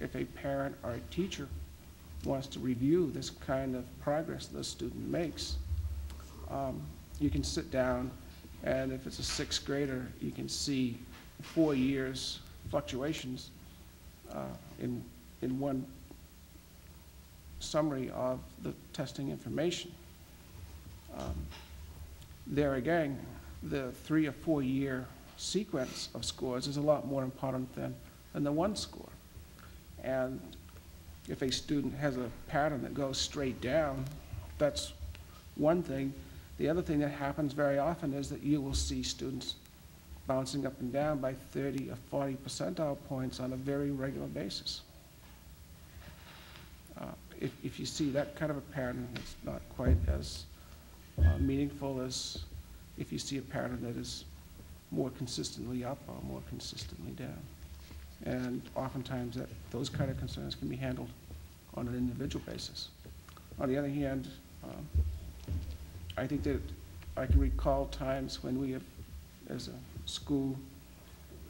[SPEAKER 15] if a parent or a teacher wants to review this kind of progress the student makes, um, you can sit down, and if it's a sixth grader, you can see four years fluctuations uh, in, in one summary of the testing information. Um, There again, the three or four-year sequence of scores is a lot more important than, than the one score. And if a student has a pattern that goes straight down, that's one thing. The other thing that happens very often is that you will see students bouncing up and down by 30 or 40 percentile points on a very regular basis. If, if you see that kind of a pattern, it's not quite as uh, meaningful as if you see a pattern that is more consistently up or more consistently down. And oftentimes, that, those kind of concerns can be handled on an individual basis. On the other hand, um, I think that I can recall times when we have, as a school,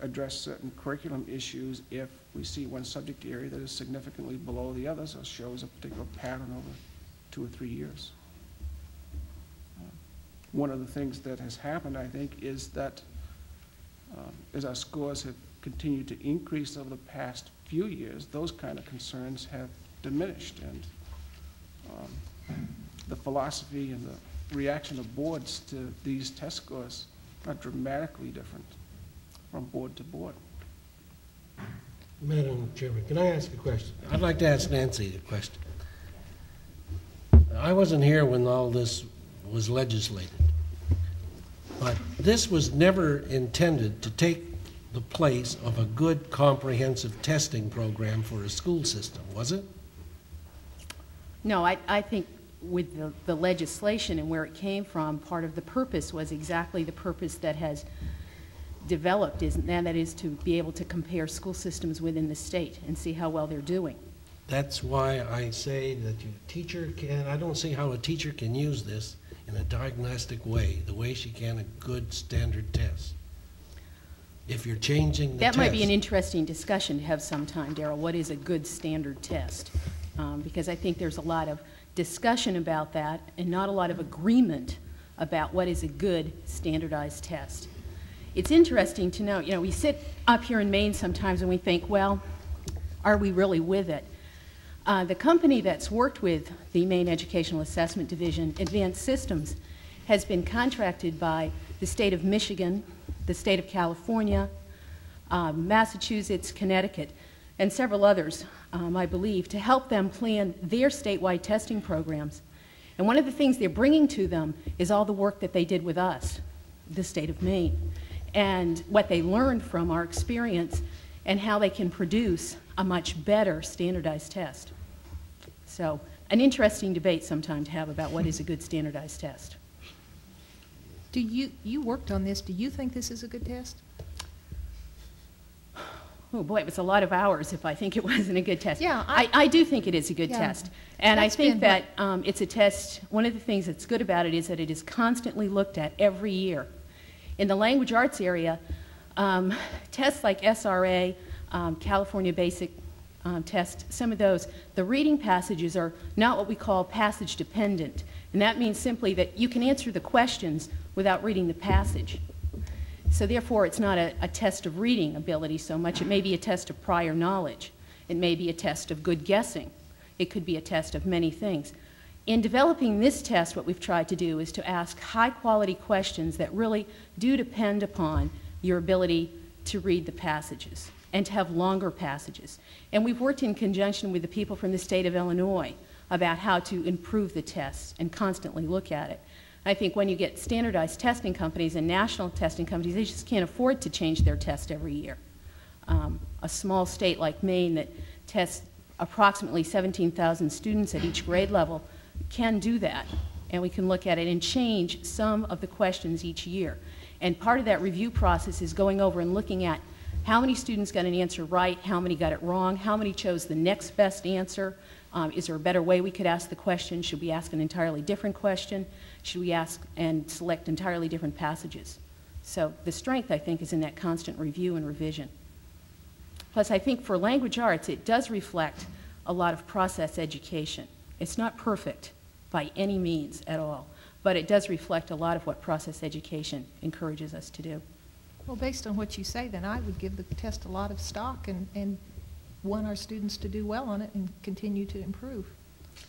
[SPEAKER 15] addressed certain curriculum issues if we see one subject area that is significantly below the others or shows a particular pattern over two or three years. Uh, One of the things that has happened, I think, is that um, as our scores have continued to increase over the past few years, those kind of concerns have diminished. And um, the philosophy and the reaction of boards to these test scores are dramatically different from board to board.
[SPEAKER 2] Madam Chairman, can I ask a question? I'd like to ask Nancy a question. I wasn't here when all this was legislated, but this was never intended to take the place of a good comprehensive testing program for a school system, was it?
[SPEAKER 16] No, I, I think with the, the legislation and where it came from, part of the purpose was exactly the purpose that has developed, isn't that, that is to be able to compare school systems within the state and see how well they're doing.
[SPEAKER 2] That's why I say that your teacher can, I don't see how a teacher can use this in a diagnostic way, the way she can a good standard test. If you're changing the test.
[SPEAKER 16] That might be an interesting discussion to have sometime, Daryl. What is a good standard test? Um, because I think there's a lot of discussion about that and not a lot of agreement about what is a good standardized test. It's interesting to note, you know, we sit up here in Maine sometimes and we think, well, are we really with it? Uh, the company that's worked with the Maine Educational Assessment Division, Advanced Systems, has been contracted by the state of Michigan, the state of California, uh, Massachusetts, Connecticut, and several others, um, I believe, to help them plan their statewide testing programs. And one of the things they're bringing to them is all the work that they did with us, the state of Maine, and what they learned from our experience and how they can produce a much better standardized test. So, an interesting debate sometime to have about what is a good standardized test.
[SPEAKER 1] Do you, you worked on this, do you think this is a good test?
[SPEAKER 16] Oh, boy, it was a lot of hours if I think it wasn't a good test.
[SPEAKER 1] Yeah,
[SPEAKER 16] I, I do think it is a good
[SPEAKER 1] Yeah.
[SPEAKER 16] test. And I think that um, it's a test, one of the things that's good about it is that it is constantly looked at every year. In the language arts area, um, tests like SRA, um, California Basic um, Test, some of those, the reading passages are not what we call passage dependent. And that means simply that you can answer the questions without reading the passage. So therefore, it's not a, a test of reading ability so much. It may be a test of prior knowledge. It may be a test of good guessing. It could be a test of many things. In developing this test, what we've tried to do is to ask high-quality questions that really do depend upon your ability to read the passages and to have longer passages. And we've worked in conjunction with the people from the state of Illinois about how to improve the test and constantly look at it. I think when you get standardized testing companies and national testing companies, they just can't afford to change their test every year. Um, a small state like Maine that tests approximately 17,000 students at each grade level can do that. And we can look at it and change some of the questions each year. And part of that review process is going over and looking at how many students got an answer right, how many got it wrong, how many chose the next best answer. Um, is there a better way we could ask the question? Should we ask an entirely different question? Should we ask and select entirely different passages? So the strength, I think, is in that constant review and revision. Plus, I think for language arts, it does reflect a lot of process education. It's not perfect by any means at all, but it does reflect a lot of what process education encourages us to do.
[SPEAKER 1] Well, based on what you say, then I would give the test a lot of stock and, and want our students to do well on it and continue to improve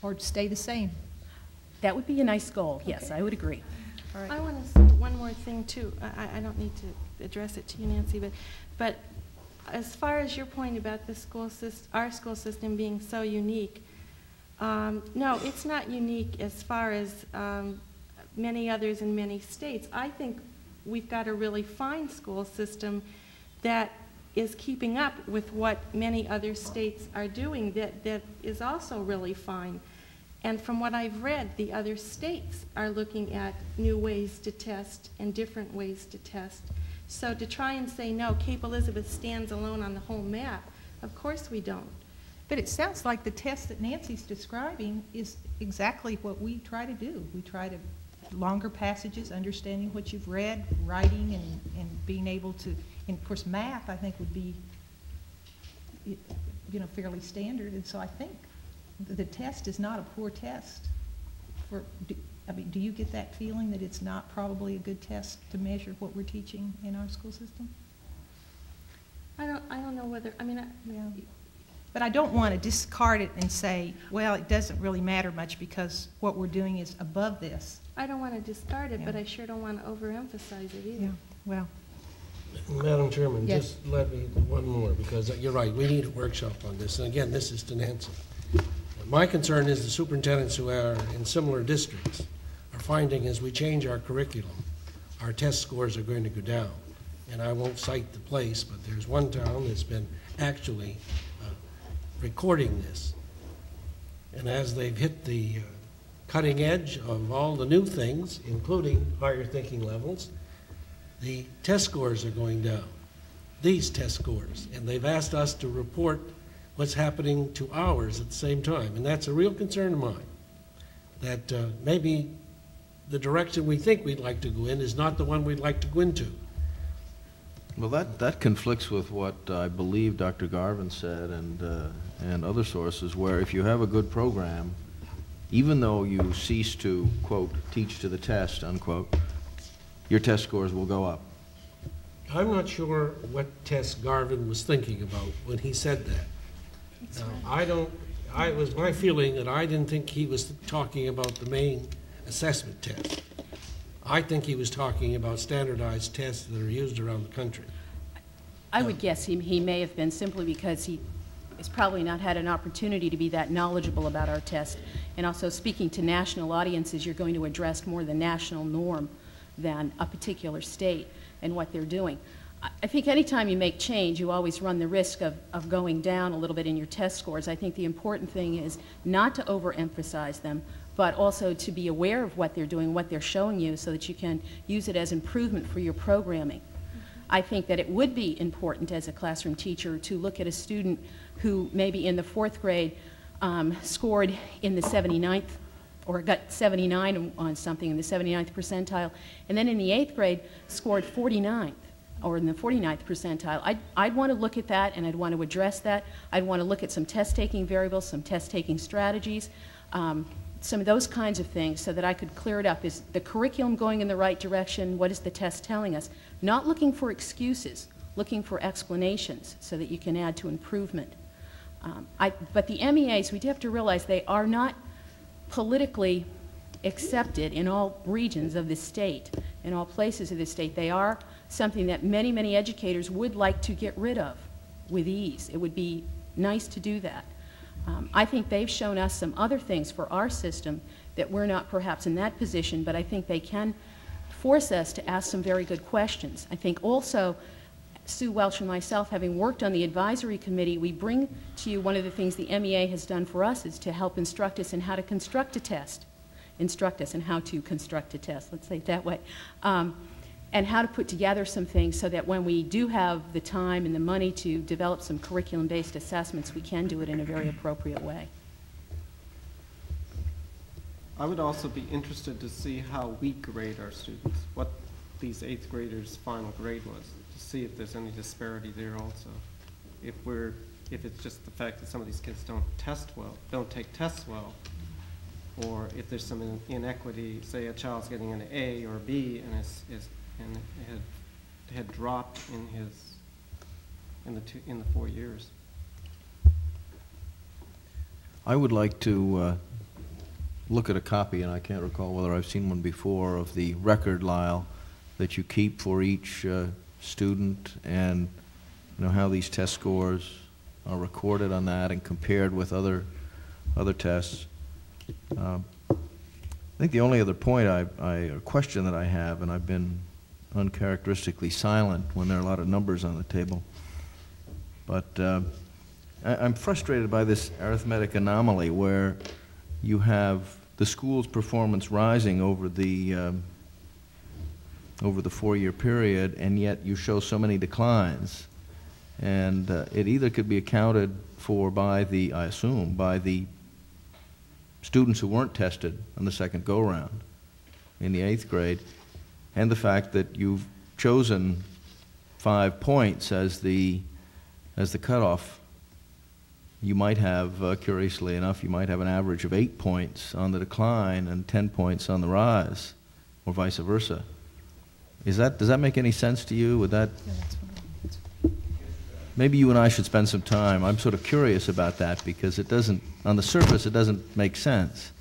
[SPEAKER 1] or stay the same.
[SPEAKER 16] That would be a nice goal, yes, I would agree.
[SPEAKER 1] All right.
[SPEAKER 7] I want to say one more thing, too. I, I- I don't need to address it to you, Nancy, but, but as far as your point about the school system, our school system being so unique, um, no, it's not unique as far as um, many others in many states. I think we've got a really fine school system that is keeping up with what many other states are doing that, that is also really fine. And from what I've read, the other states are looking at new ways to test and different ways to test. So to try and say, no, Cape Elizabeth stands alone on the whole map, of course we don't.
[SPEAKER 1] But it sounds like the test that Nancy's describing is exactly what we try to do. We try to, longer passages, understanding what you've read, writing, and, and being able to, and of course, math, I think, would be, you know, fairly standard. And so I think the test is not a poor test. For, do- I mean, do you get that feeling that it's not probably a good test to measure what we're teaching in our school system?
[SPEAKER 7] I don't, I don't know whether, I mean, I-
[SPEAKER 1] Yeah. But I don't want to discard it and say, well, it doesn't really matter much because what we're doing is above this.
[SPEAKER 7] I don't want to discard it, but I sure don't want to overemphasize it either.
[SPEAKER 1] Well,
[SPEAKER 2] Madam Chairman,
[SPEAKER 1] Yes.
[SPEAKER 2] just let me, one more, because you're right, we need a workshop on this. And again, this is to Nancy. My concern is the superintendents who are in similar districts are finding as we change our curriculum, our test scores are going to go down. And I won't cite the place, but there's one town that's been actually recording this. And as they've hit the uh, cutting edge of all the new things, including higher thinking levels, the test scores are going down, these test scores, and they've asked us to report what's happening to ours at the same time, and that's a real concern of mine, that uh, maybe the direction we think we'd like to go in is not the one we'd like to go into.
[SPEAKER 6] Well, that, that conflicts with what I believe Dr. Garvin said and, uh, and other sources, where if you have a good program, even though you cease to, quote, teach to the test, unquote, your test scores will go up.
[SPEAKER 2] I'm not sure what test Garvin was thinking about when he said that. Now, I don't, I, it was my feeling that I didn't think he was talking about the Maine assessment test. I think he was talking about standardized tests that are used around the country.
[SPEAKER 16] I would guess he, he may have been simply because he has probably not had an opportunity to be that knowledgeable about our test. And also speaking to national audiences, you're going to address more the national norm than a particular state and what they're doing. I- think anytime you make change, you always run the risk of, of going down a little bit in your test scores. I think the important thing is not to overemphasize them, but also to be aware of what they're doing, what they're showing you, so that you can use it as improvement for your programming. Mm-hmm. I think that it would be important as a classroom teacher to look at a student who maybe in the fourth grade um, scored in the 79th or got 79 on something in the 79th percentile, and then in the eighth grade scored 49th or in the 49th percentile. I'd, I'd want to look at that and I'd want to address that. I'd want to look at some test taking variables, some test taking strategies, um, some of those kinds of things so that I could clear it up. Is the curriculum going in the right direction? What is the test telling us? Not looking for excuses, looking for explanations so that you can add to improvement. Um, I, but the MEAs, we do have to realize they are not politically accepted in all regions of the state, in all places of the state. They are something that many, many educators would like to get rid of with ease. It would be nice to do that. Um, I think they've shown us some other things for our system that we're not perhaps in that position, but I think they can force us to ask some very good questions. I think also, Sue Welch and myself, having worked on the advisory committee, we bring to you one of the things the MEA has done for us is to help instruct us in how to construct a test, instruct us in how to construct a test, let's say it that way, um, and how to put together some things so that when we do have the time and the money to develop some curriculum-based assessments, we can do it in a very appropriate way.
[SPEAKER 9] I would also be interested to see how we grade our students, what these eighth graders' final grade was, to see if there's any disparity there also. If we're, if it's just the fact that some of these kids don't test well, don't take tests well, or if there's some in- inequity, say a child's getting an A or B and is, is, and had, had dropped in his, in the two, in the four years.
[SPEAKER 6] I would like to uh, look at a copy, and I can't recall whether I've seen one before, of the record, Lyle, that you keep for each uh, student, and, you know, how these test scores are recorded on that and compared with other, other tests. Um, I think the only other point I, I, or question that I have, and I've been uncharacteristically silent when there are a lot of numbers on the table, but uh, I- I'm frustrated by this arithmetic anomaly where you have the school's performance rising over the, um, over the four-year period, and yet you show so many declines. And uh, it either could be accounted for by the, I assume, by the students who weren't tested on the second go-round in the eighth grade, and the fact that you've chosen five points as the, as the cutoff you might have, uh, curiously enough, you might have an average of eight points on the decline and 10 points on the rise, or vice versa. Is that, does that make any sense to you? Would that, maybe you and I should spend some time. I'm sort of curious about that because it doesn't, on the surface, it doesn't make sense.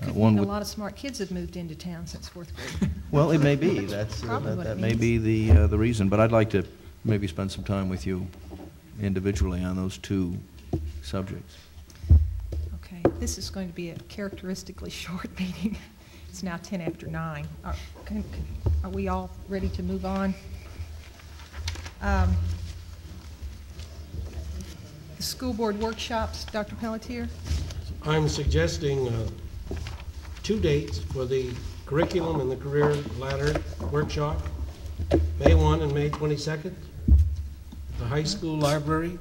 [SPEAKER 6] Uh, one
[SPEAKER 1] a lot of smart kids have moved into town since fourth grade.
[SPEAKER 6] Well, it may be. That's, uh, that that may be the, uh, the reason. But I'd like to maybe spend some time with you individually on those two subjects.
[SPEAKER 1] Okay, this is going to be a characteristically short meeting. It's now 10 after 9. Are can- are we all ready to move on? Um, The school board workshops, Dr. Pelletier?
[SPEAKER 2] I'm suggesting uh, two dates for the curriculum and the career ladder workshop, May 1 and May 22nd, at the high school library.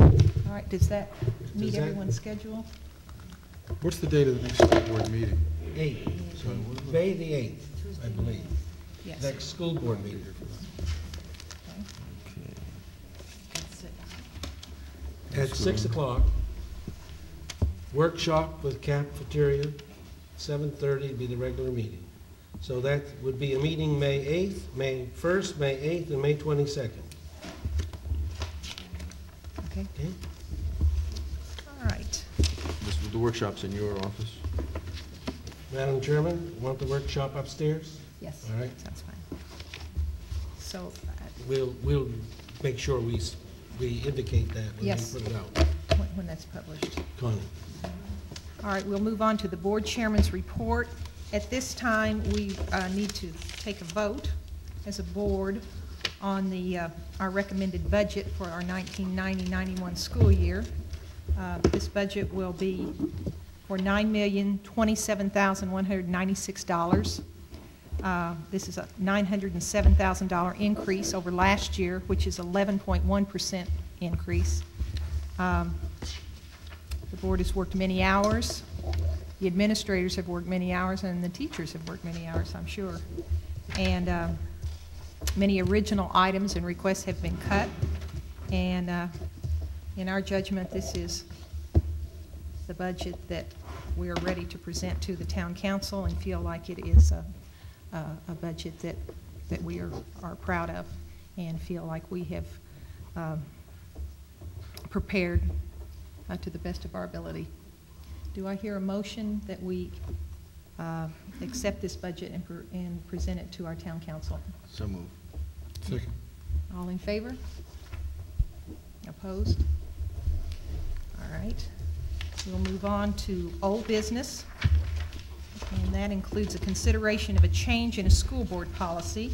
[SPEAKER 1] All right, does that meet
[SPEAKER 2] Does that-
[SPEAKER 1] everyone's schedule?
[SPEAKER 5] What's the date of the next school board meeting?
[SPEAKER 2] 8, so May the 8th, I believe.
[SPEAKER 1] Yes.
[SPEAKER 2] Next school board meeting. At 6 o'clock, workshop with cafeteria, 7:30 be the regular meeting. So that would be a meeting May 8th, May 1st, May 8th, and May 22nd.
[SPEAKER 1] Okay.
[SPEAKER 2] Okay?
[SPEAKER 1] All right.
[SPEAKER 6] This, the workshop's in your office?
[SPEAKER 2] Madam Chairman, want the workshop upstairs?
[SPEAKER 1] Yes.
[SPEAKER 2] All right.
[SPEAKER 1] Sounds fine. So, uh,
[SPEAKER 2] We'll, we'll make sure we we indicate that when
[SPEAKER 1] Yes.
[SPEAKER 2] we put it out.
[SPEAKER 1] when when that's published.
[SPEAKER 2] Connie?
[SPEAKER 1] All right, we'll move on to the board chairman's report. At this time, we uh, need to take a vote as a board on the, uh, our recommended budget for our 1990-91 school year. Uh, This budget will be for $9,027,196. Uh, This is a $907,000 increase over last year, which is 11.1% increase. Um, the board has worked many hours. The administrators have worked many hours, and the teachers have worked many hours, I'm sure. And um, many original items and requests have been cut. And uh, in our judgment, this is the budget that we are ready to present to the town council and feel like it is a, a a budget that, that we are, are proud of and feel like we have um, prepared uh, to the best of our ability. Do I hear a motion that we uh, accept this budget and, pre- and present it to our town council?
[SPEAKER 6] So move.
[SPEAKER 5] Second.
[SPEAKER 1] All in favor? Opposed? All right. We'll move on to old business, and that includes a consideration of a change in a school board policy,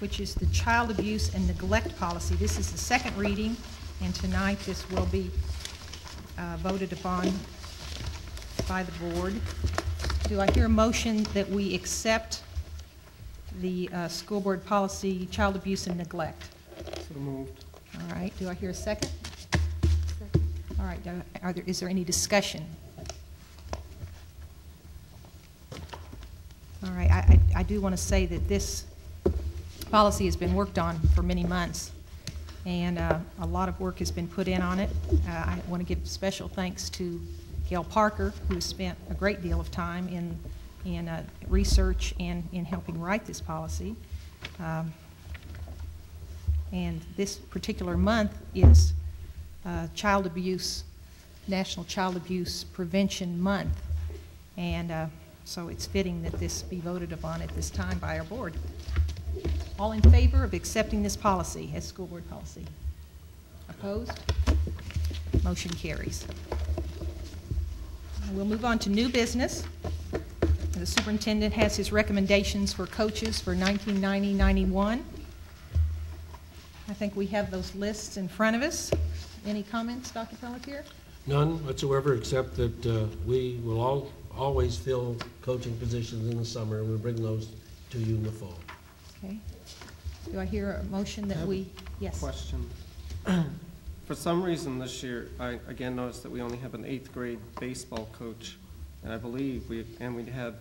[SPEAKER 1] which is the child abuse and neglect policy. This is the second reading, and tonight this will be uh, voted upon by the board. Do I hear a motion that we accept the uh, school board policy, child abuse and neglect?
[SPEAKER 9] So moved.
[SPEAKER 1] All right, do I hear a second? All right, are there, is there any discussion? All right, I, I I do want to say that this policy has been worked on for many months, and uh, a lot of work has been put in on it. Uh, I want to give special thanks to Gail Parker, who has spent a great deal of time in, in uh, research and in helping write this policy. Um, and this particular month is uh, Child Abuse, National Child Abuse Prevention Month. And uh, so it's fitting that this be voted upon at this time by our board. All in favor of accepting this policy as school board policy? Opposed? Motion carries. We'll move on to new business. The superintendent has his recommendations for coaches for 1990-91. I think we have those lists in front of us. Any comments, Dr. Pelletier?
[SPEAKER 2] None whatsoever, except that uh, we will all, always fill coaching positions in the summer, and we'll bring those to you in the fall.
[SPEAKER 1] Okay. Do I hear a motion that we, yes?
[SPEAKER 9] Question. For some reason this year, I again noticed that we only have an eighth grade baseball coach. And I believe we, and we have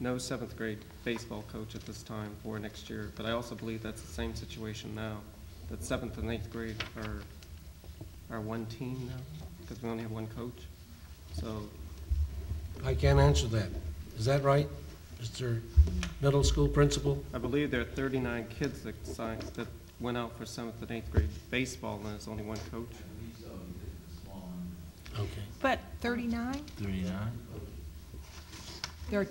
[SPEAKER 9] no seventh grade baseball coach at this time for next year. But I also believe that's the same situation now, that seventh and eighth grade are, are one team now, because we only have one coach. So
[SPEAKER 2] I can't answer that. Is that right, Mr. Middle School Principal?
[SPEAKER 9] I believe there are 39 kids that signed, that went out for seventh and eighth grade baseball, and there's only one coach.
[SPEAKER 2] Okay.
[SPEAKER 1] But 39?
[SPEAKER 6] Thirty-nine?
[SPEAKER 1] There are,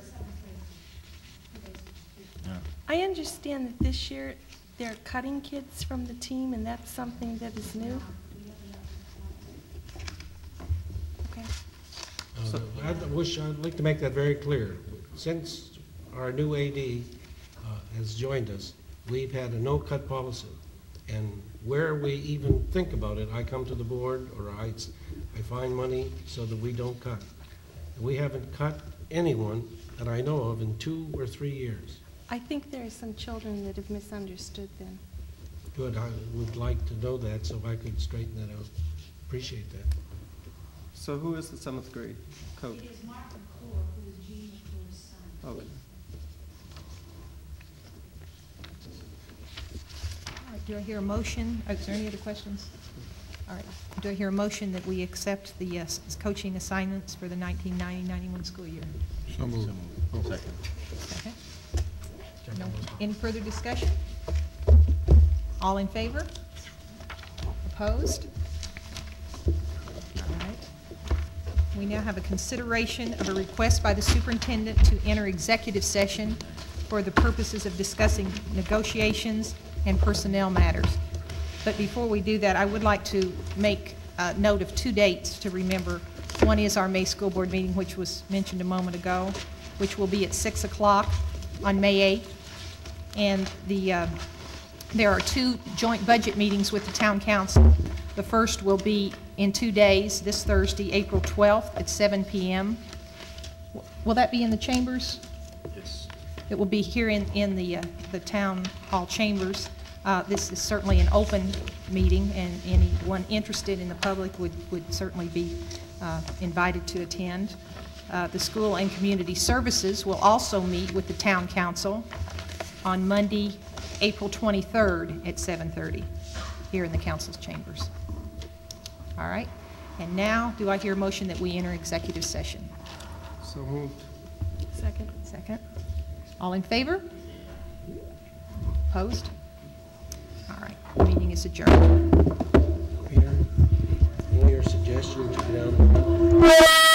[SPEAKER 7] I understand that this year they're cutting kids from the team, and that's something that is new. Okay.
[SPEAKER 2] Uh, I wish, I'd like to make that very clear. Since our new AD uh, has joined us, we've had a no-cut policy. And where we even think about it, I come to the board, or I, I find money so that we don't cut. We haven't cut anyone that I know of in two or three years.
[SPEAKER 7] I think there are some children that have misunderstood them.
[SPEAKER 2] Good, I would like to know that, so I could straighten that out. Appreciate that.
[SPEAKER 9] So who is the seventh grade coach?
[SPEAKER 17] It is Mark McClure, who is Jean McClure's son.
[SPEAKER 9] Okay.
[SPEAKER 1] all right, do I hear a motion? Oh, Is there any other questions? All right, do I hear a motion that we accept the uh, coaching assignments for the 1990-91 school year?
[SPEAKER 5] So moved.
[SPEAKER 6] Second.
[SPEAKER 1] Second. No- Any further discussion? All in favor? Opposed? All right. We now have a consideration of a request by the superintendent to enter executive session for the purposes of discussing negotiations and personnel matters. But before we do that, I would like to make a note of two dates to remember. One is our May School Board meeting, which was mentioned a moment ago, which will be at 6 o'clock on May 8th. And the, uh, there are two joint budget meetings with the town council. The first will be in two days, this Thursday, April 12th at 7 PM. Will that be in the chambers?
[SPEAKER 4] Yes.
[SPEAKER 1] It will be here in, in the, uh, the town hall chambers. Uh, This is certainly an open meeting, and anyone interested in the public would, would certainly be uh, invited to attend. Uh, The school and community services will also meet with the town council on Monday, April 23rd at 7:30, here in the council's chambers. All right? And now, do I hear a motion that we enter executive session?
[SPEAKER 9] So moved.
[SPEAKER 1] Second. Second. All in favor? Opposed? All right, the meeting is adjourned.
[SPEAKER 2] Peter, one of your suggestions to get down